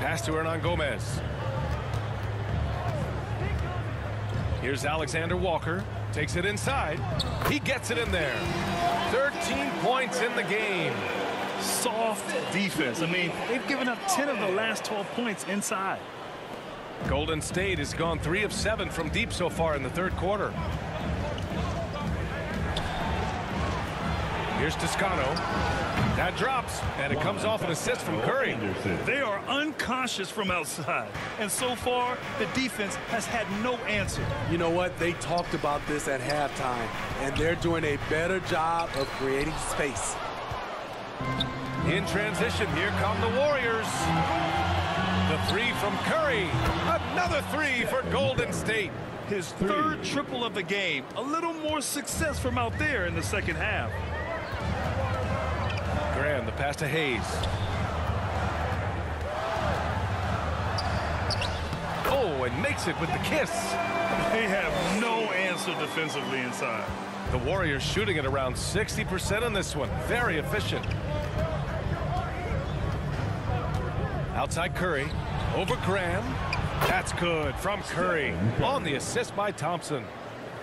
Pass to Hernangomez. Here's Alexander Walker. Takes it inside. He gets it in there. 13 points in the game. Soft defense. I mean, they've given up 10 of the last 12 points inside. Golden State has gone three of seven from deep so far in the third quarter. Here's Toscano. That drops, and it comes off an assist from Curry. They are unconscious from outside. And so far, the defense has had no answer. You know what? They talked about this at halftime, and they're doing a better job of creating space. In transition, here come the Warriors. The three from Curry. Another three for Golden State. His third triple of the game. A little more success from out there in the second half. Graham, the pass to Hayes. Oh, and makes it with the kiss. They have no answer defensively inside. The Warriors shooting at around 60% on this one. Very efficient. Outside Curry. Over Graham. That's good from Curry. On the assist by Thompson.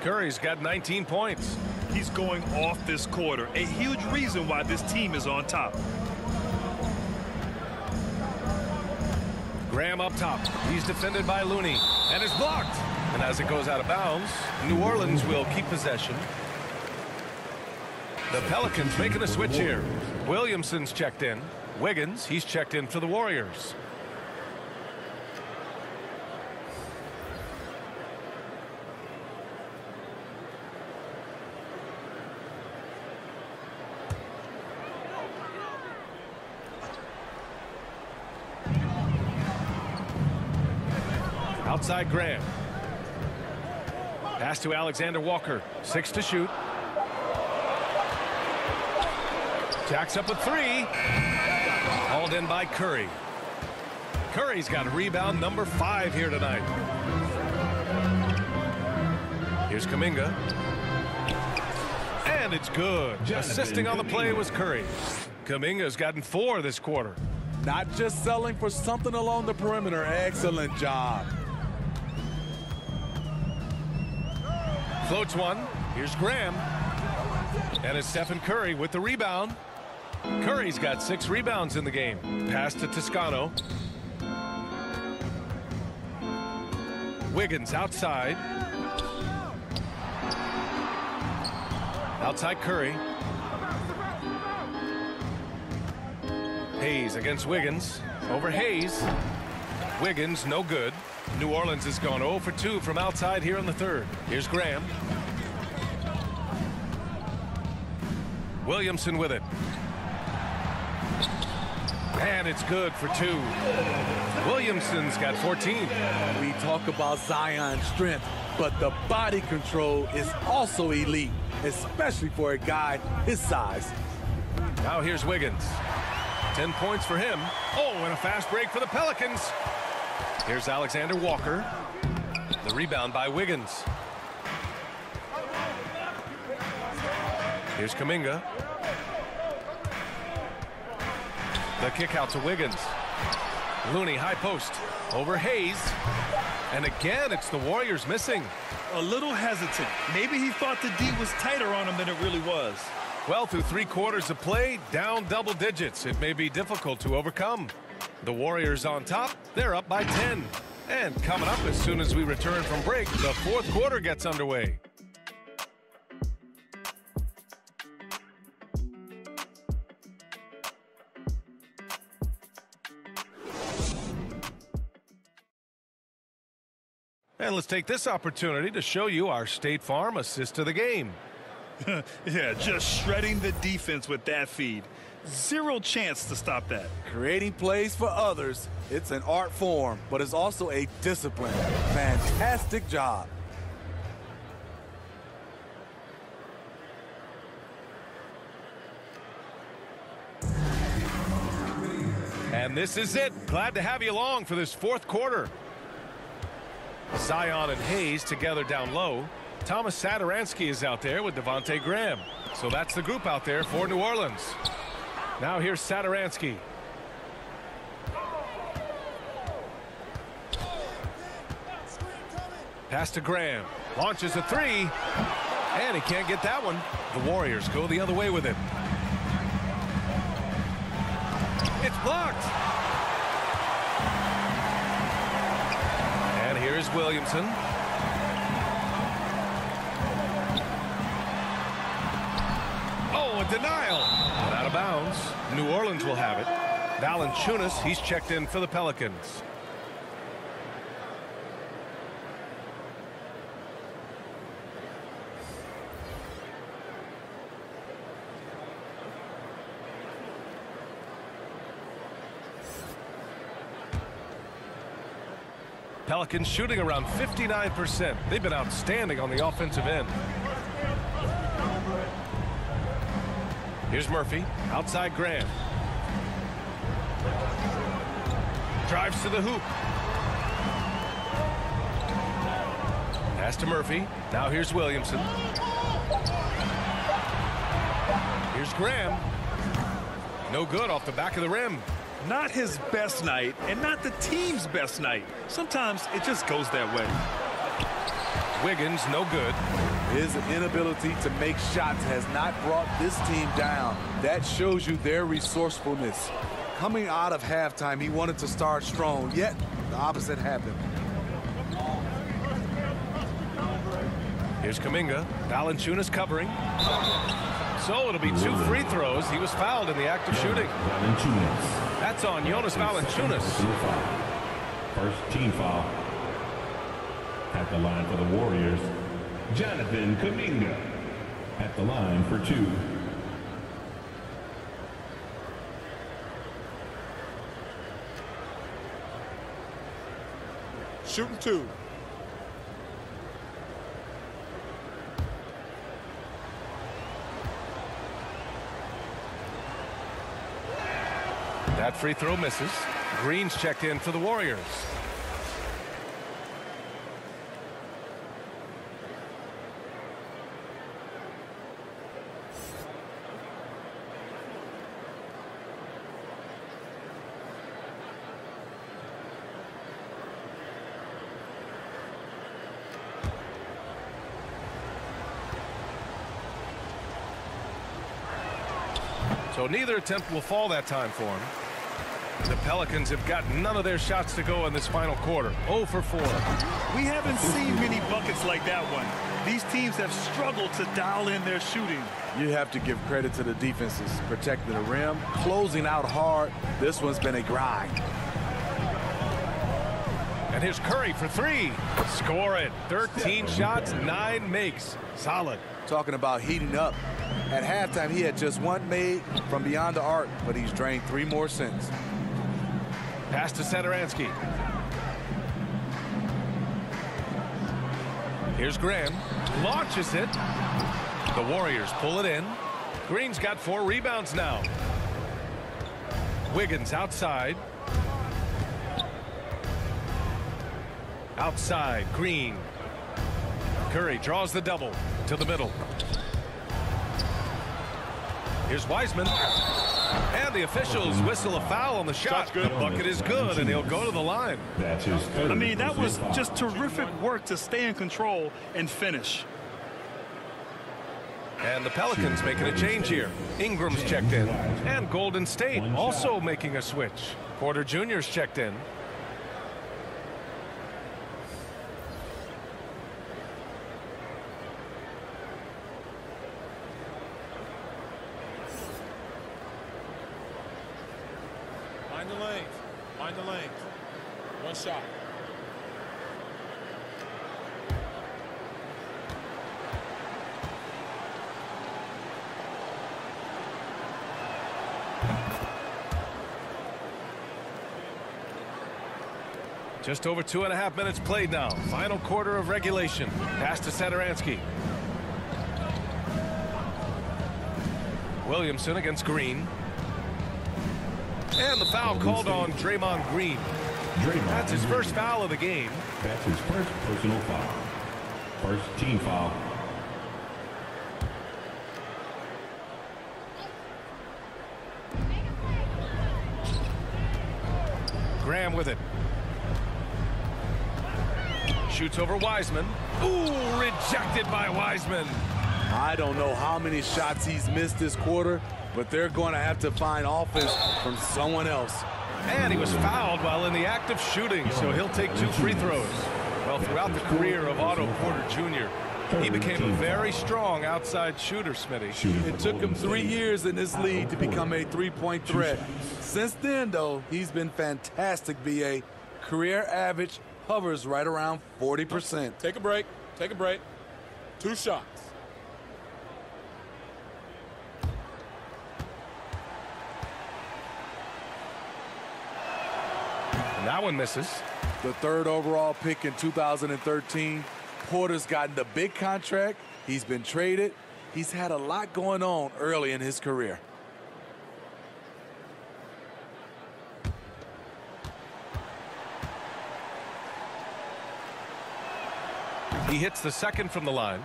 Curry's got 19 points. He's going off this quarter. A huge reason why this team is on top. Graham up top. He's defended by Looney and is blocked. And as it goes out of bounds, New Orleans will keep possession. The Pelicans making a switch here. Williamson's checked in. Wiggins, he's checked in for the Warriors. Outside Graham. Pass to Alexander Walker. Six to shoot. Jacks up a three. Hauled in by Curry. Curry's got rebound number five here tonight. Here's Kuminga. And it's good. Assisting on the play was Curry. Kuminga's gotten four this quarter. Not just selling for something along the perimeter. Excellent job. Floats one. Here's Graham. And it's Stephen Curry with the rebound. Curry's got six rebounds in the game. Pass to Toscano. Wiggins outside. Outside Curry. Hayes against Wiggins. Over Hayes. Wiggins, no good. New Orleans has gone 0 for 2 from outside here in the third. Here's Graham. Williamson with it. And it's good for two. Williamson's got 14. We talk about Zion's strength, but the body control is also elite, especially for a guy his size. Now here's Wiggins. 10 points for him. Oh, and a fast break for the Pelicans. Here's Alexander Walker. The rebound by Wiggins. Here's Kuminga. The kick out to Wiggins. Looney high post over Hayes. And again, it's the Warriors missing. A little hesitant. Maybe he thought the D was tighter on him than it really was. Well, through three quarters of play, down double digits. It may be difficult to overcome. The Warriors on top, they're up by 10. And coming up as soon as we return from break, the fourth quarter gets underway. And let's take this opportunity to show you our State Farm assist to the game. yeah, just shredding the defense with that feed. Zero chance to stop that. Creating plays for others, it's an art form, but it's also a discipline. Fantastic job. And this is it. Glad to have you along for this fourth quarter. Zion and Hayes together down low. Thomas Satoransky is out there with Devonte Graham. So that's the group out there for New Orleans. Now here's Satoransky. Pass to Graham. Launches a three. And he can't get that one. The Warriors go the other way with it. It's blocked. And here's Williamson. A denial. Out of bounds. New Orleans will have it. Valanciunas, he's checked in for the Pelicans. Pelicans shooting around 59%. They've been outstanding on the offensive end. Here's Murphy. Outside Graham. Drives to the hoop. Pass to Murphy. Now here's Williamson. Here's Graham. No good off the back of the rim. Not his best night and not the team's best night. Sometimes it just goes that way. Wiggins, no good. His inability to make shots has not brought this team down. That shows you their resourcefulness. Coming out of halftime, he wanted to start strong, yet the opposite happened. Here's Kuminga. Valanciunas covering. So it'll be two free throws. He was fouled in the act of shooting. Valanciunas. That's on Jonas Valanciunas. Personal. First team foul. At the line for the Warriors, Jonathan Kuminga. At the line for two. Shooting two. That free throw misses. Green's checked in for the Warriors. So neither attempt will fall that time for him. The Pelicans have got none of their shots to go in this final quarter. 0 for 4. We haven't seen many buckets like that one. These teams have struggled to dial in their shooting. You have to give credit to the defenses, protecting the rim, closing out hard. This one's been a grind. And here's Curry for three. Score it. 13 shots, 9 makes. Solid. Talking about heating up. At halftime, he had just one made from beyond the arc, but he's drained three more since. Pass to Satoransky. Here's Graham. Launches it. The Warriors pull it in. Green's got four rebounds now. Wiggins outside. Outside, Green. Curry draws the double to the middle. Here's Wiseman. And the officials whistle a foul on the shot. The bucket is good, and he'll go to the line. That's his third. I mean, that was just terrific work to stay in control and finish. And the Pelicans making a change here. Ingram's checked in. And Golden State also making a switch. Porter Jr.'s checked in. Mind the lanes. Mind the lanes. One shot. Just over two and a half minutes played now. Final quarter of regulation. Pass to Satoransky. Williamson against Green. And the foul called on Draymond Green. Draymond That's his first foul of the game. That's his first personal foul. First team foul. Graham with it. Shoots over Wiseman. Ooh, rejected by Wiseman. I don't know how many shots he's missed this quarter, but they're going to have to find offense from someone else. And he was fouled while in the act of shooting, so he'll take two free throws. Well, throughout the career of Otto Porter Jr., he became a very strong outside shooter, Smitty. It took him three years in this league to become a three-point threat. Since then, though, he's been fantastic, BA. Career average hovers right around 40%. Take a break. Take a break. Two shots. And that one misses. The third overall pick in 2013. Porter's gotten the big contract. He's been traded. He's had a lot going on early in his career. He hits the second from the line.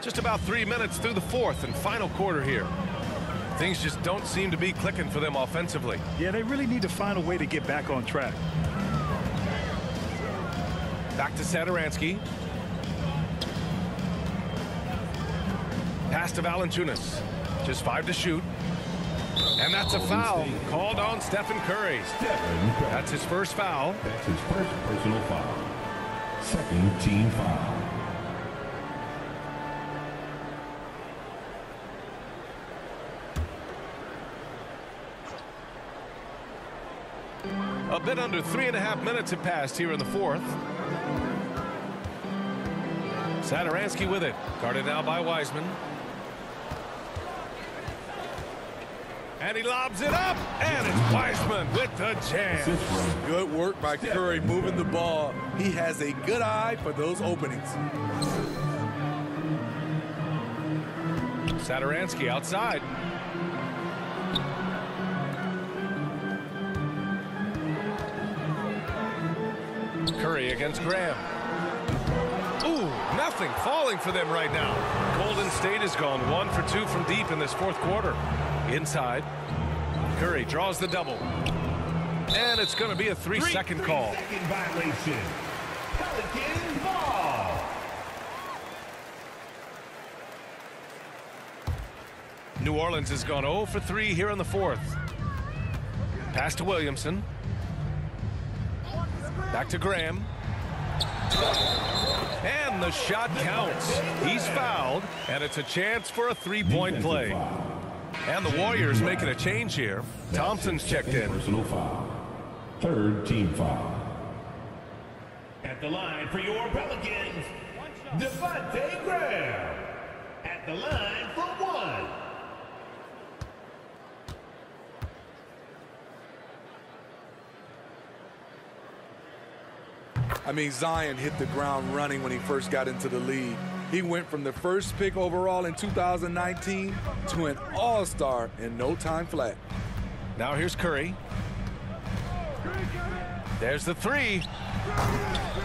Just about three minutes through the fourth and final quarter here. Things just don't seem to be clicking for them offensively. Yeah, they really need to find a way to get back on track. Back to Satoransky. Pass to Valanciunas. Just five to shoot. And that's a foul called on Stephen Curry. Stephen Curry. That's his first foul. That's his first personal foul. Second team foul. A bit under three and a half minutes have passed here in the fourth. Satoransky with it. Guarded now by Wiseman. And he lobs it up. And it's Wiseman with the jam. Good work by Curry moving the ball. He has a good eye for those openings. Satoransky outside. Curry against Graham. Ooh, nothing falling for them right now. Golden State has gone one for two from deep in this fourth quarter. Inside, Curry draws the double. And it's going to be a three-second call. Second violation. Pelicans ball. New Orleans has gone 0 for 3 here in the fourth. Pass to Williamson. Back to Graham. And the shot counts. He's fouled, and it's a chance for a three-point play. Foul. And the Warriors making a change here. Thompson's checked in. Personal foul. Third team foul. At the line for your Pelicans, Devonte Graham. At the line for one. I mean, Zion hit the ground running when he first got into the league. He went from the first pick overall in 2019 to an all-star in no time flat. Now here's Curry. There's the three.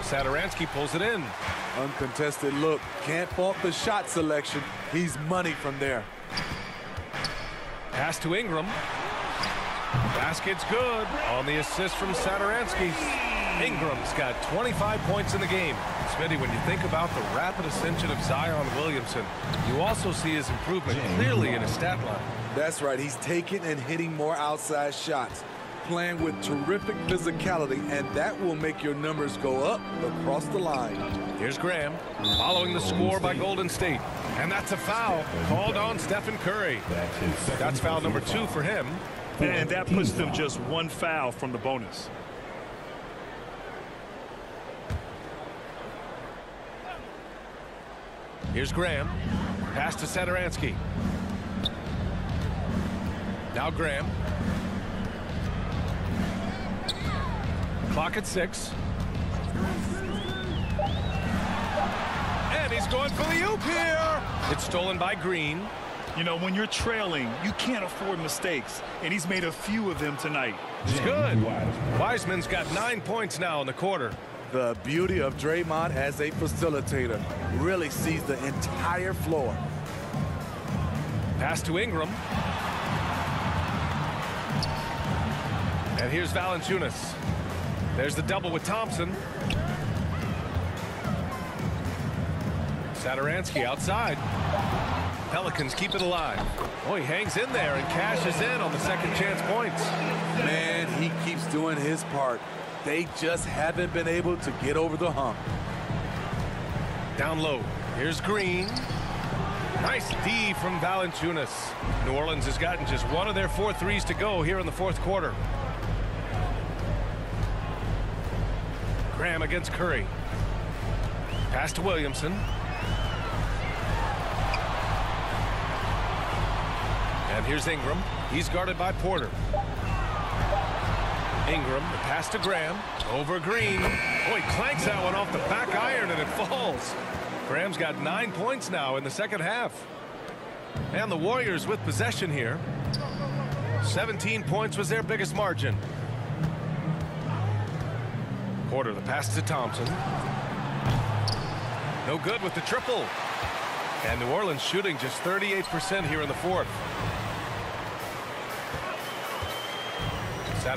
Satoransky pulls it in. Uncontested look. Can't fault the shot selection. He's money from there. Pass to Ingram. Basket's good on the assist from Satoransky. Ingram's got 25 points in the game. Smitty, when you think about the rapid ascension of Zion Williamson, you also see his improvement clearly in his stat line. That's right. He's taking and hitting more outside shots, playing with terrific physicality, and that will make your numbers go up across the line. Here's Graham following the score by Golden State. And that's a foul called on Stephen Curry. That's That's foul number two for him. And that puts them just one foul from the bonus. Here's Graham. Pass to Satoransky. Now Graham. Clock at six. And he's going for the oop here. It's stolen by Green. You know, when you're trailing, you can't afford mistakes, and he's made a few of them tonight. It's good. Wiseman's got nine points now in the quarter. The beauty of Draymond as a facilitator really sees the entire floor. Pass to Ingram. And here's Valanciunas. There's the double with Thompson. Satoransky outside. Pelicans keep it alive. Oh, he hangs in there and cashes in on the second chance points. Man, he keeps doing his part. They just haven't been able to get over the hump. Down low. Here's Green. Nice D from Valanciunas. New Orleans has gotten just one of their four threes to go here in the fourth quarter. Graham against Curry. Pass to Williamson. And here's Ingram. He's guarded by Porter. Ingram, the pass to Graham. Over Green. Oh, clanks that one off the back iron and it falls. Graham's got nine points now in the second half. And the Warriors with possession here. 17 points was their biggest margin. Porter, the pass to Thompson. No good with the triple. And New Orleans shooting just 38% here in the fourth.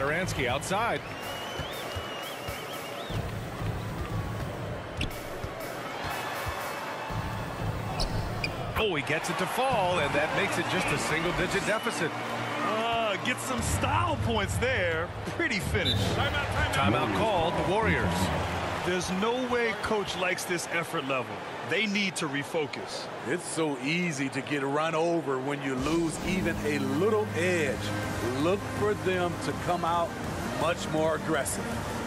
Satoransky outside. Oh, he gets it to fall, and that makes it just a single-digit deficit. Uh, get some style points there. Pretty finish. Timeout, timeout. timeout called the Warriors. There's no way coach likes this effort level. They need to refocus. It's so easy to get run over when you lose even a little edge. Look for them to come out much more aggressive.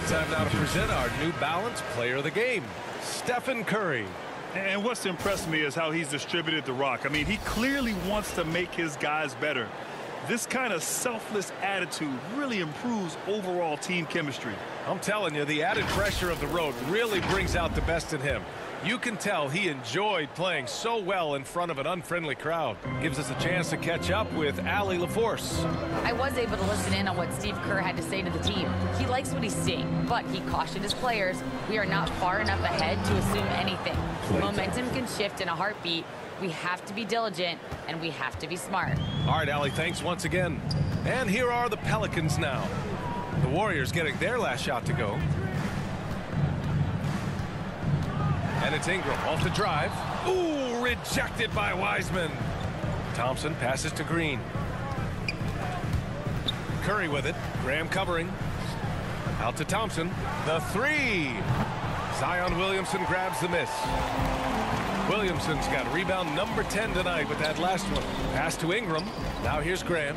Right, time now to present our New Balance Player of the Game, Stephen Curry. And what's impressed me is how he's distributed the rock. I mean, he clearly wants to make his guys better. This kind of selfless attitude really improves overall team chemistry. I'm telling you, the added pressure of the road really brings out the best in him. You can tell he enjoyed playing so well in front of an unfriendly crowd. Gives us a chance to catch up with Allie LaForce. I was able to listen in on what Steve Kerr had to say to the team. He likes what he's seeing, but he cautioned his players, we are not far enough ahead to assume anything. Momentum can shift in a heartbeat. We have to be diligent, and we have to be smart. All right, Allie, thanks once again. And here are the Pelicans now. The Warriors getting their last shot to go. And it's Ingram off the drive. Ooh, rejected by Wiseman. Thompson passes to Green. Curry with it. Graham covering. Out to Thompson. The three. Zion Williamson grabs the miss. Williamson's got rebound number 10 tonight with that last one. Pass to Ingram. Now here's Graham.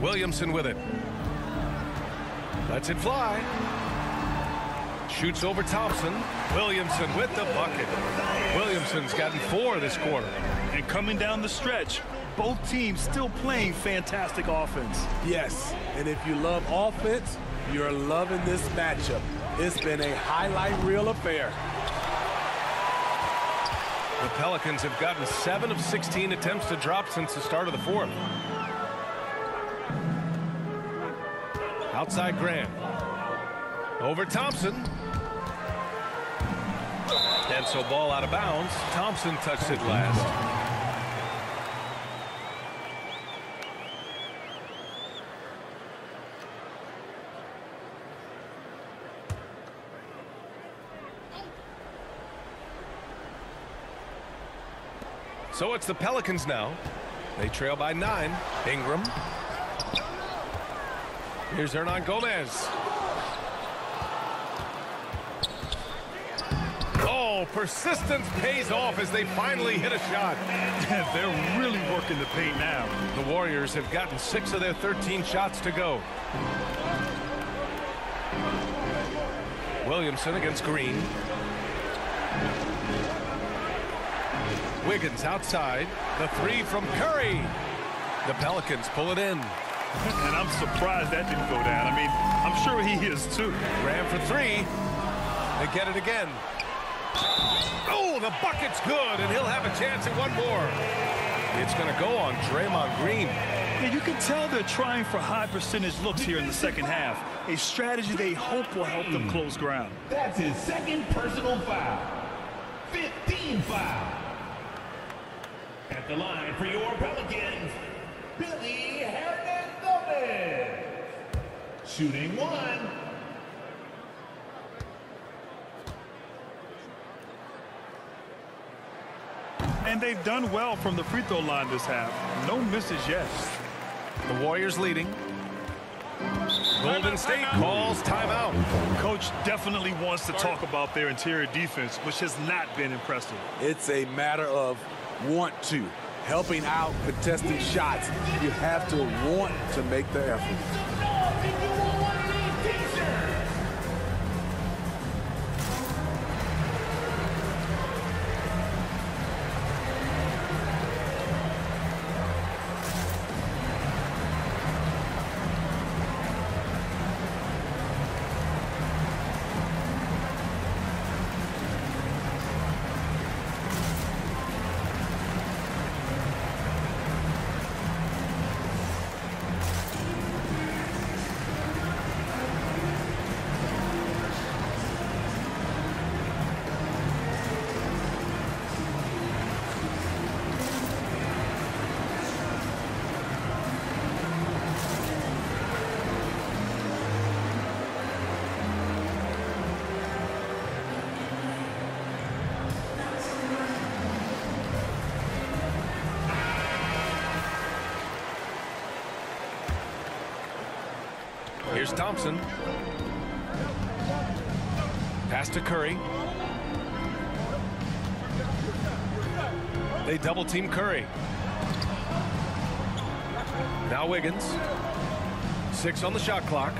Williamson with it. Lets it fly. Shoots over Thompson. Williamson with the bucket. Williamson's gotten four this quarter. And coming down the stretch, both teams still playing fantastic offense. Yes, and if you love offense, you're loving this matchup. It's been a highlight reel affair. The Pelicans have gotten 7 of 16 attempts to drop since the start of the fourth. Outside Graham. Over Thompson. And so ball out of bounds. Thompson touched it last. So it's the Pelicans now. They trail by nine. Ingram. Here's Hernangomez. Persistence pays off as they finally hit a shot. They're really working the paint now. The Warriors have gotten six of their 13 shots to go. Williamson against Green. Wiggins outside. The three from Curry. The Pelicans pull it in. And I'm surprised that didn't go down. I mean, I'm sure he is too. Graham for three. They get it again. Oh, the bucket's good, and he'll have a chance at one more. It's going to go on Draymond Green. Yeah, you can tell they're trying for high percentage looks here in the second half. A strategy they hope will help them close ground. That's his second personal foul. 15 foul. At the line for your Pelicans, Willy Hernangomez. Shooting one. They've done well from the free throw line this half. No misses yet. The Warriors leading. Golden State calls timeout. Coach definitely wants to talk about their interior defense, which has not been impressive. It's a matter of want to. helping out contesting shots. You have to want to make the effort. Pass to Curry. They double team Curry. Now Wiggins. Six on the shot clock.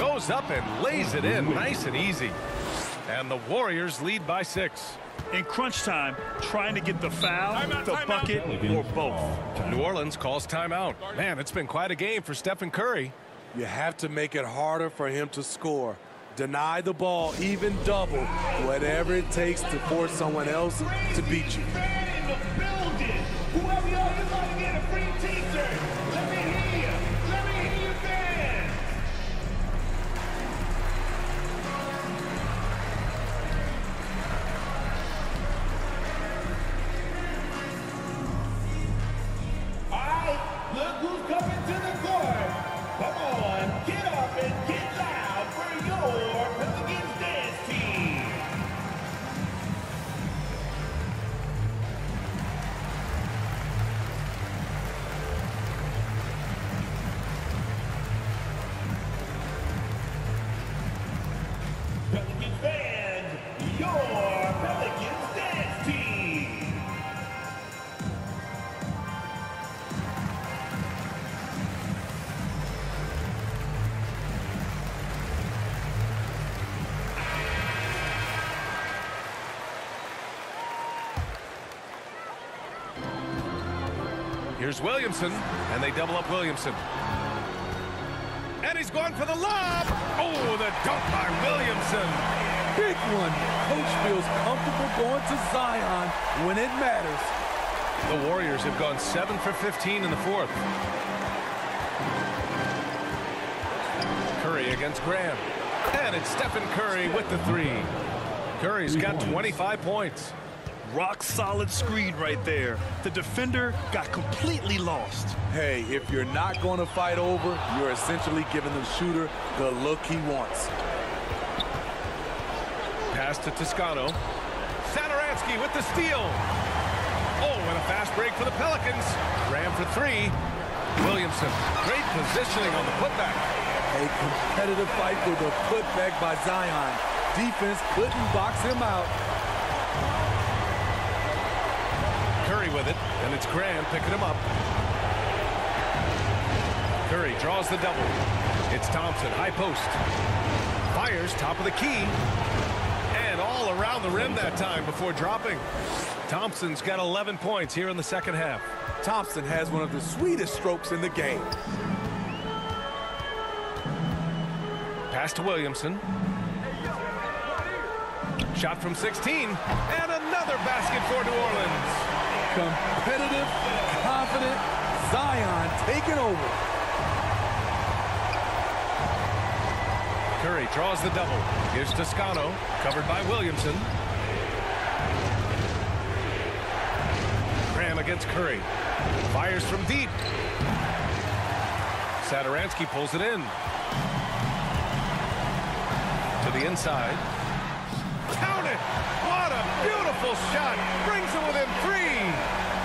Goes up and lays it in nice and easy. And the Warriors lead by six. In crunch time, trying to get the foul, the bucket, or both. New Orleans calls timeout. Man, it's been quite a game for Stephen Curry. You have to make it harder for him to score. Deny the ball, even double, whatever it takes to force someone else to beat you. They double up Williamson. And he's going for the lob. Oh, the dunk by Williamson. Big one. Coach feels comfortable going to Zion when it matters. The Warriors have gone 7 for 15 in the fourth. Curry against Graham. And it's Stephen Curry with the three. Curry's got 25 points. Rock solid screen right there. The defender got completely lost. Hey, if you're not going to fight over, you're essentially giving the shooter the look he wants. Pass to Toscano. Satoransky with the steal. Oh, and a fast break for the Pelicans. Graham for three. Williamson, great positioning on the putback. A competitive fight with a putback by Zion. Defense couldn't box him out. Curry with it, and it's Graham picking him up. Curry draws the double. It's Thompson, high post. Fires, top of the key. And all around the rim that time before dropping. Thompson's got 11 points here in the second half. Thompson has one of the sweetest strokes in the game. Pass to Williamson. Shot from 16. And another basket for New Orleans. Competitive, confident, Zion taking over. Curry draws the double. Here's Toscano, covered by Williamson. Graham against Curry. Fires from deep. Satoransky pulls it in. To the inside. Beautiful shot! Brings it within three!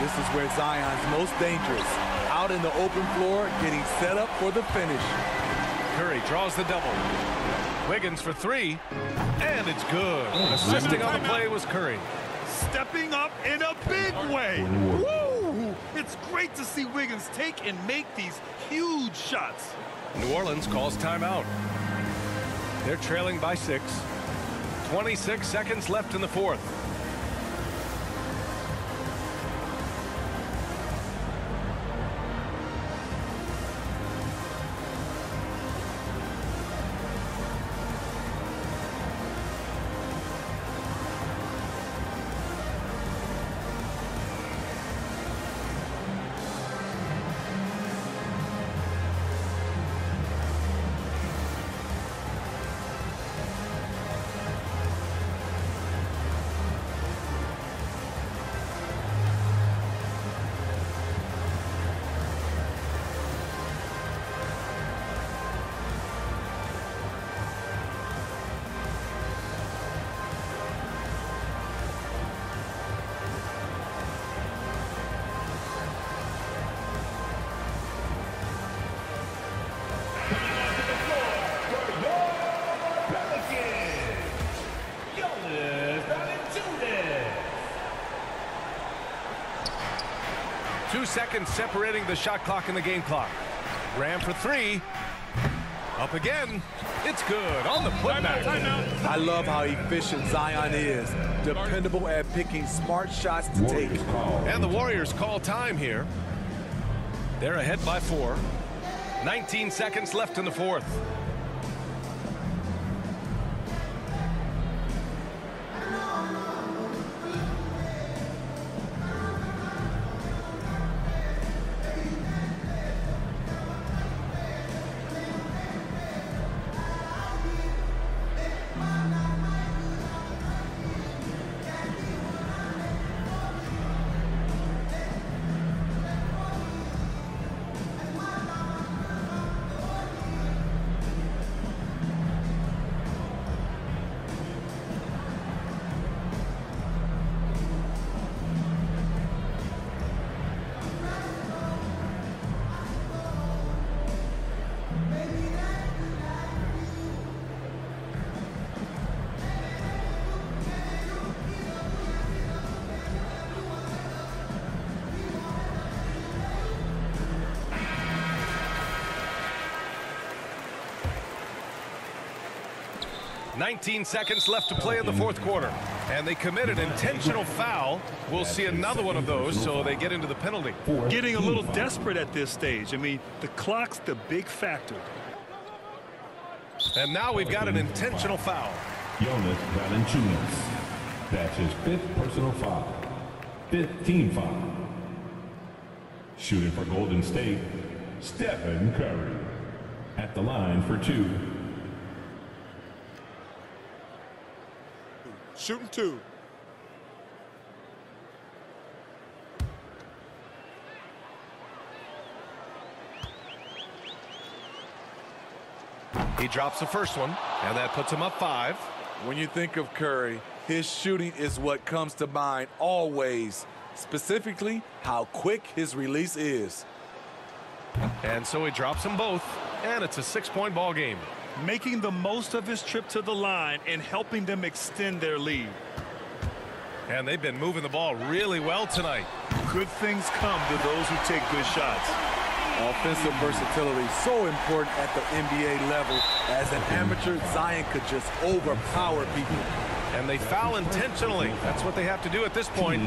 This is where Zion's most dangerous. Out in the open floor, getting set up for the finish. Curry draws the double. Wiggins for three, and it's good. Assisting on the play was Curry. Stepping up in a big way. Woo! It's great to see Wiggins take and make these huge shots. New Orleans calls timeout. They're trailing by six. 26 seconds left in the fourth. Seconds separating the shot clock and the game clock. Ram for three. Up again. It's good on the putback. I love how efficient Zion is. Dependable at picking smart shots to take. And the Warriors call time here. They're ahead by four. 19 seconds left in the fourth. Nineteen seconds left to play in the fourth quarter. And they committed intentional foul. We'll see another one of those, so they get into the penalty. Getting a little desperate at this stage. I mean, the clock's the big factor. And now we've got an intentional foul. Jonas Valanciunas. That's his fifth personal foul. Fifth team foul. Shooting for Golden State, Stephen Curry. At the line for two. Shooting two. He drops the first one, and that puts him up five. When you think of Curry, his shooting is what comes to mind always. Specifically, how quick his release is. And so he drops them both, and it's a six-point ball game. Making the most of his trip to the line and helping them extend their lead. And they've been moving the ball really well tonight. Good things come to those who take good shots. Offensive versatility so important at the NBA level. As an amateur, Zion could just overpower people. And they foul intentionally. That's what they have to do at this point.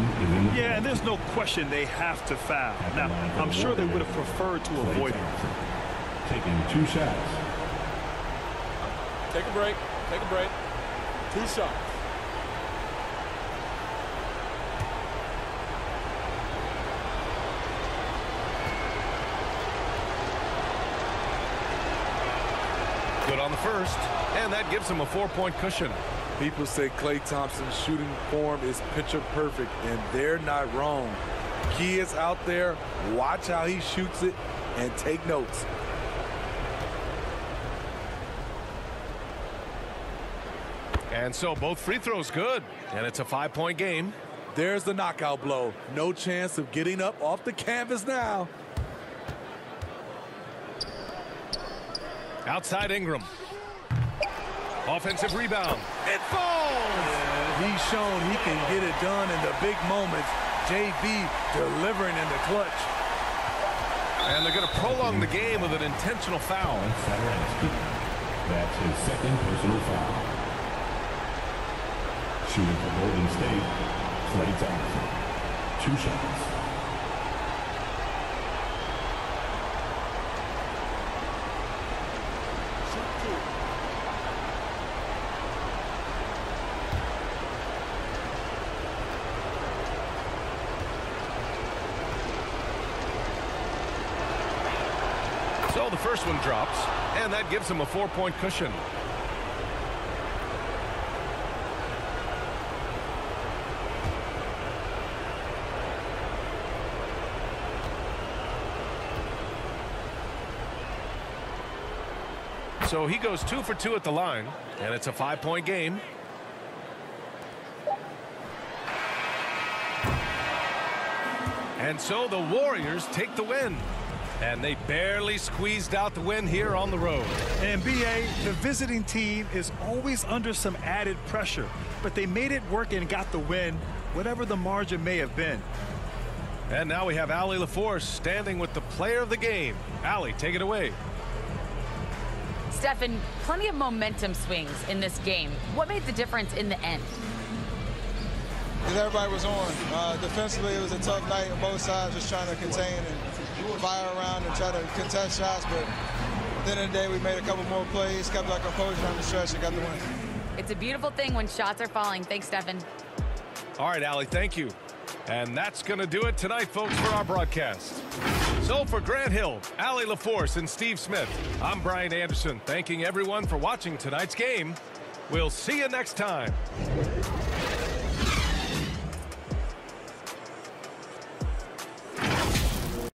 Yeah, and there's no question they have to foul. Now, I'm sure they would have preferred to avoid it. Taking two shots. Take a break. Take a break. Two shots. Good on the first, and that gives him a four-point cushion. People say Klay Thompson's shooting form is picture perfect, and they're not wrong. Key is out there. Watch how he shoots it and take notes. And so both free throws good, and it's a five-point game. There's the knockout blow. No chance of getting up off the canvas now. Outside Ingram. Offensive rebound. It falls! He's shown he can get it done in the big moments. JB delivering in the clutch. And they're going to prolong the game with an intentional foul. That's his second personal foul. Shooting for Golden State, Klay Thompson. Two shots. So the first one drops, and that gives him a four-point cushion. So he goes two for two at the line, and it's a five-point game. And so the Warriors take the win. And they barely squeezed out the win here on the road. And BA, the visiting team is always under some added pressure, but they made it work and got the win, whatever the margin may have been. And now we have Allie LaForce standing with the player of the game. Allie, take it away. Stefan, plenty of momentum swings in this game. What made the difference in the end? Because everybody was on. Uh, defensively, it was a tough night on both sides, just trying to contain and fire around and try to contest shots. But at the end of the day, we made a couple more plays, kept our composure on the stretch, and got the win. It's a beautiful thing when shots are falling. Thanks, Stefan. All right, Allie, thank you. And that's going to do it tonight, folks, for our broadcast. So for Grant Hill, Allie LaForce, and Steve Smith, I'm Brian Anderson, thanking everyone for watching tonight's game. We'll see you next time.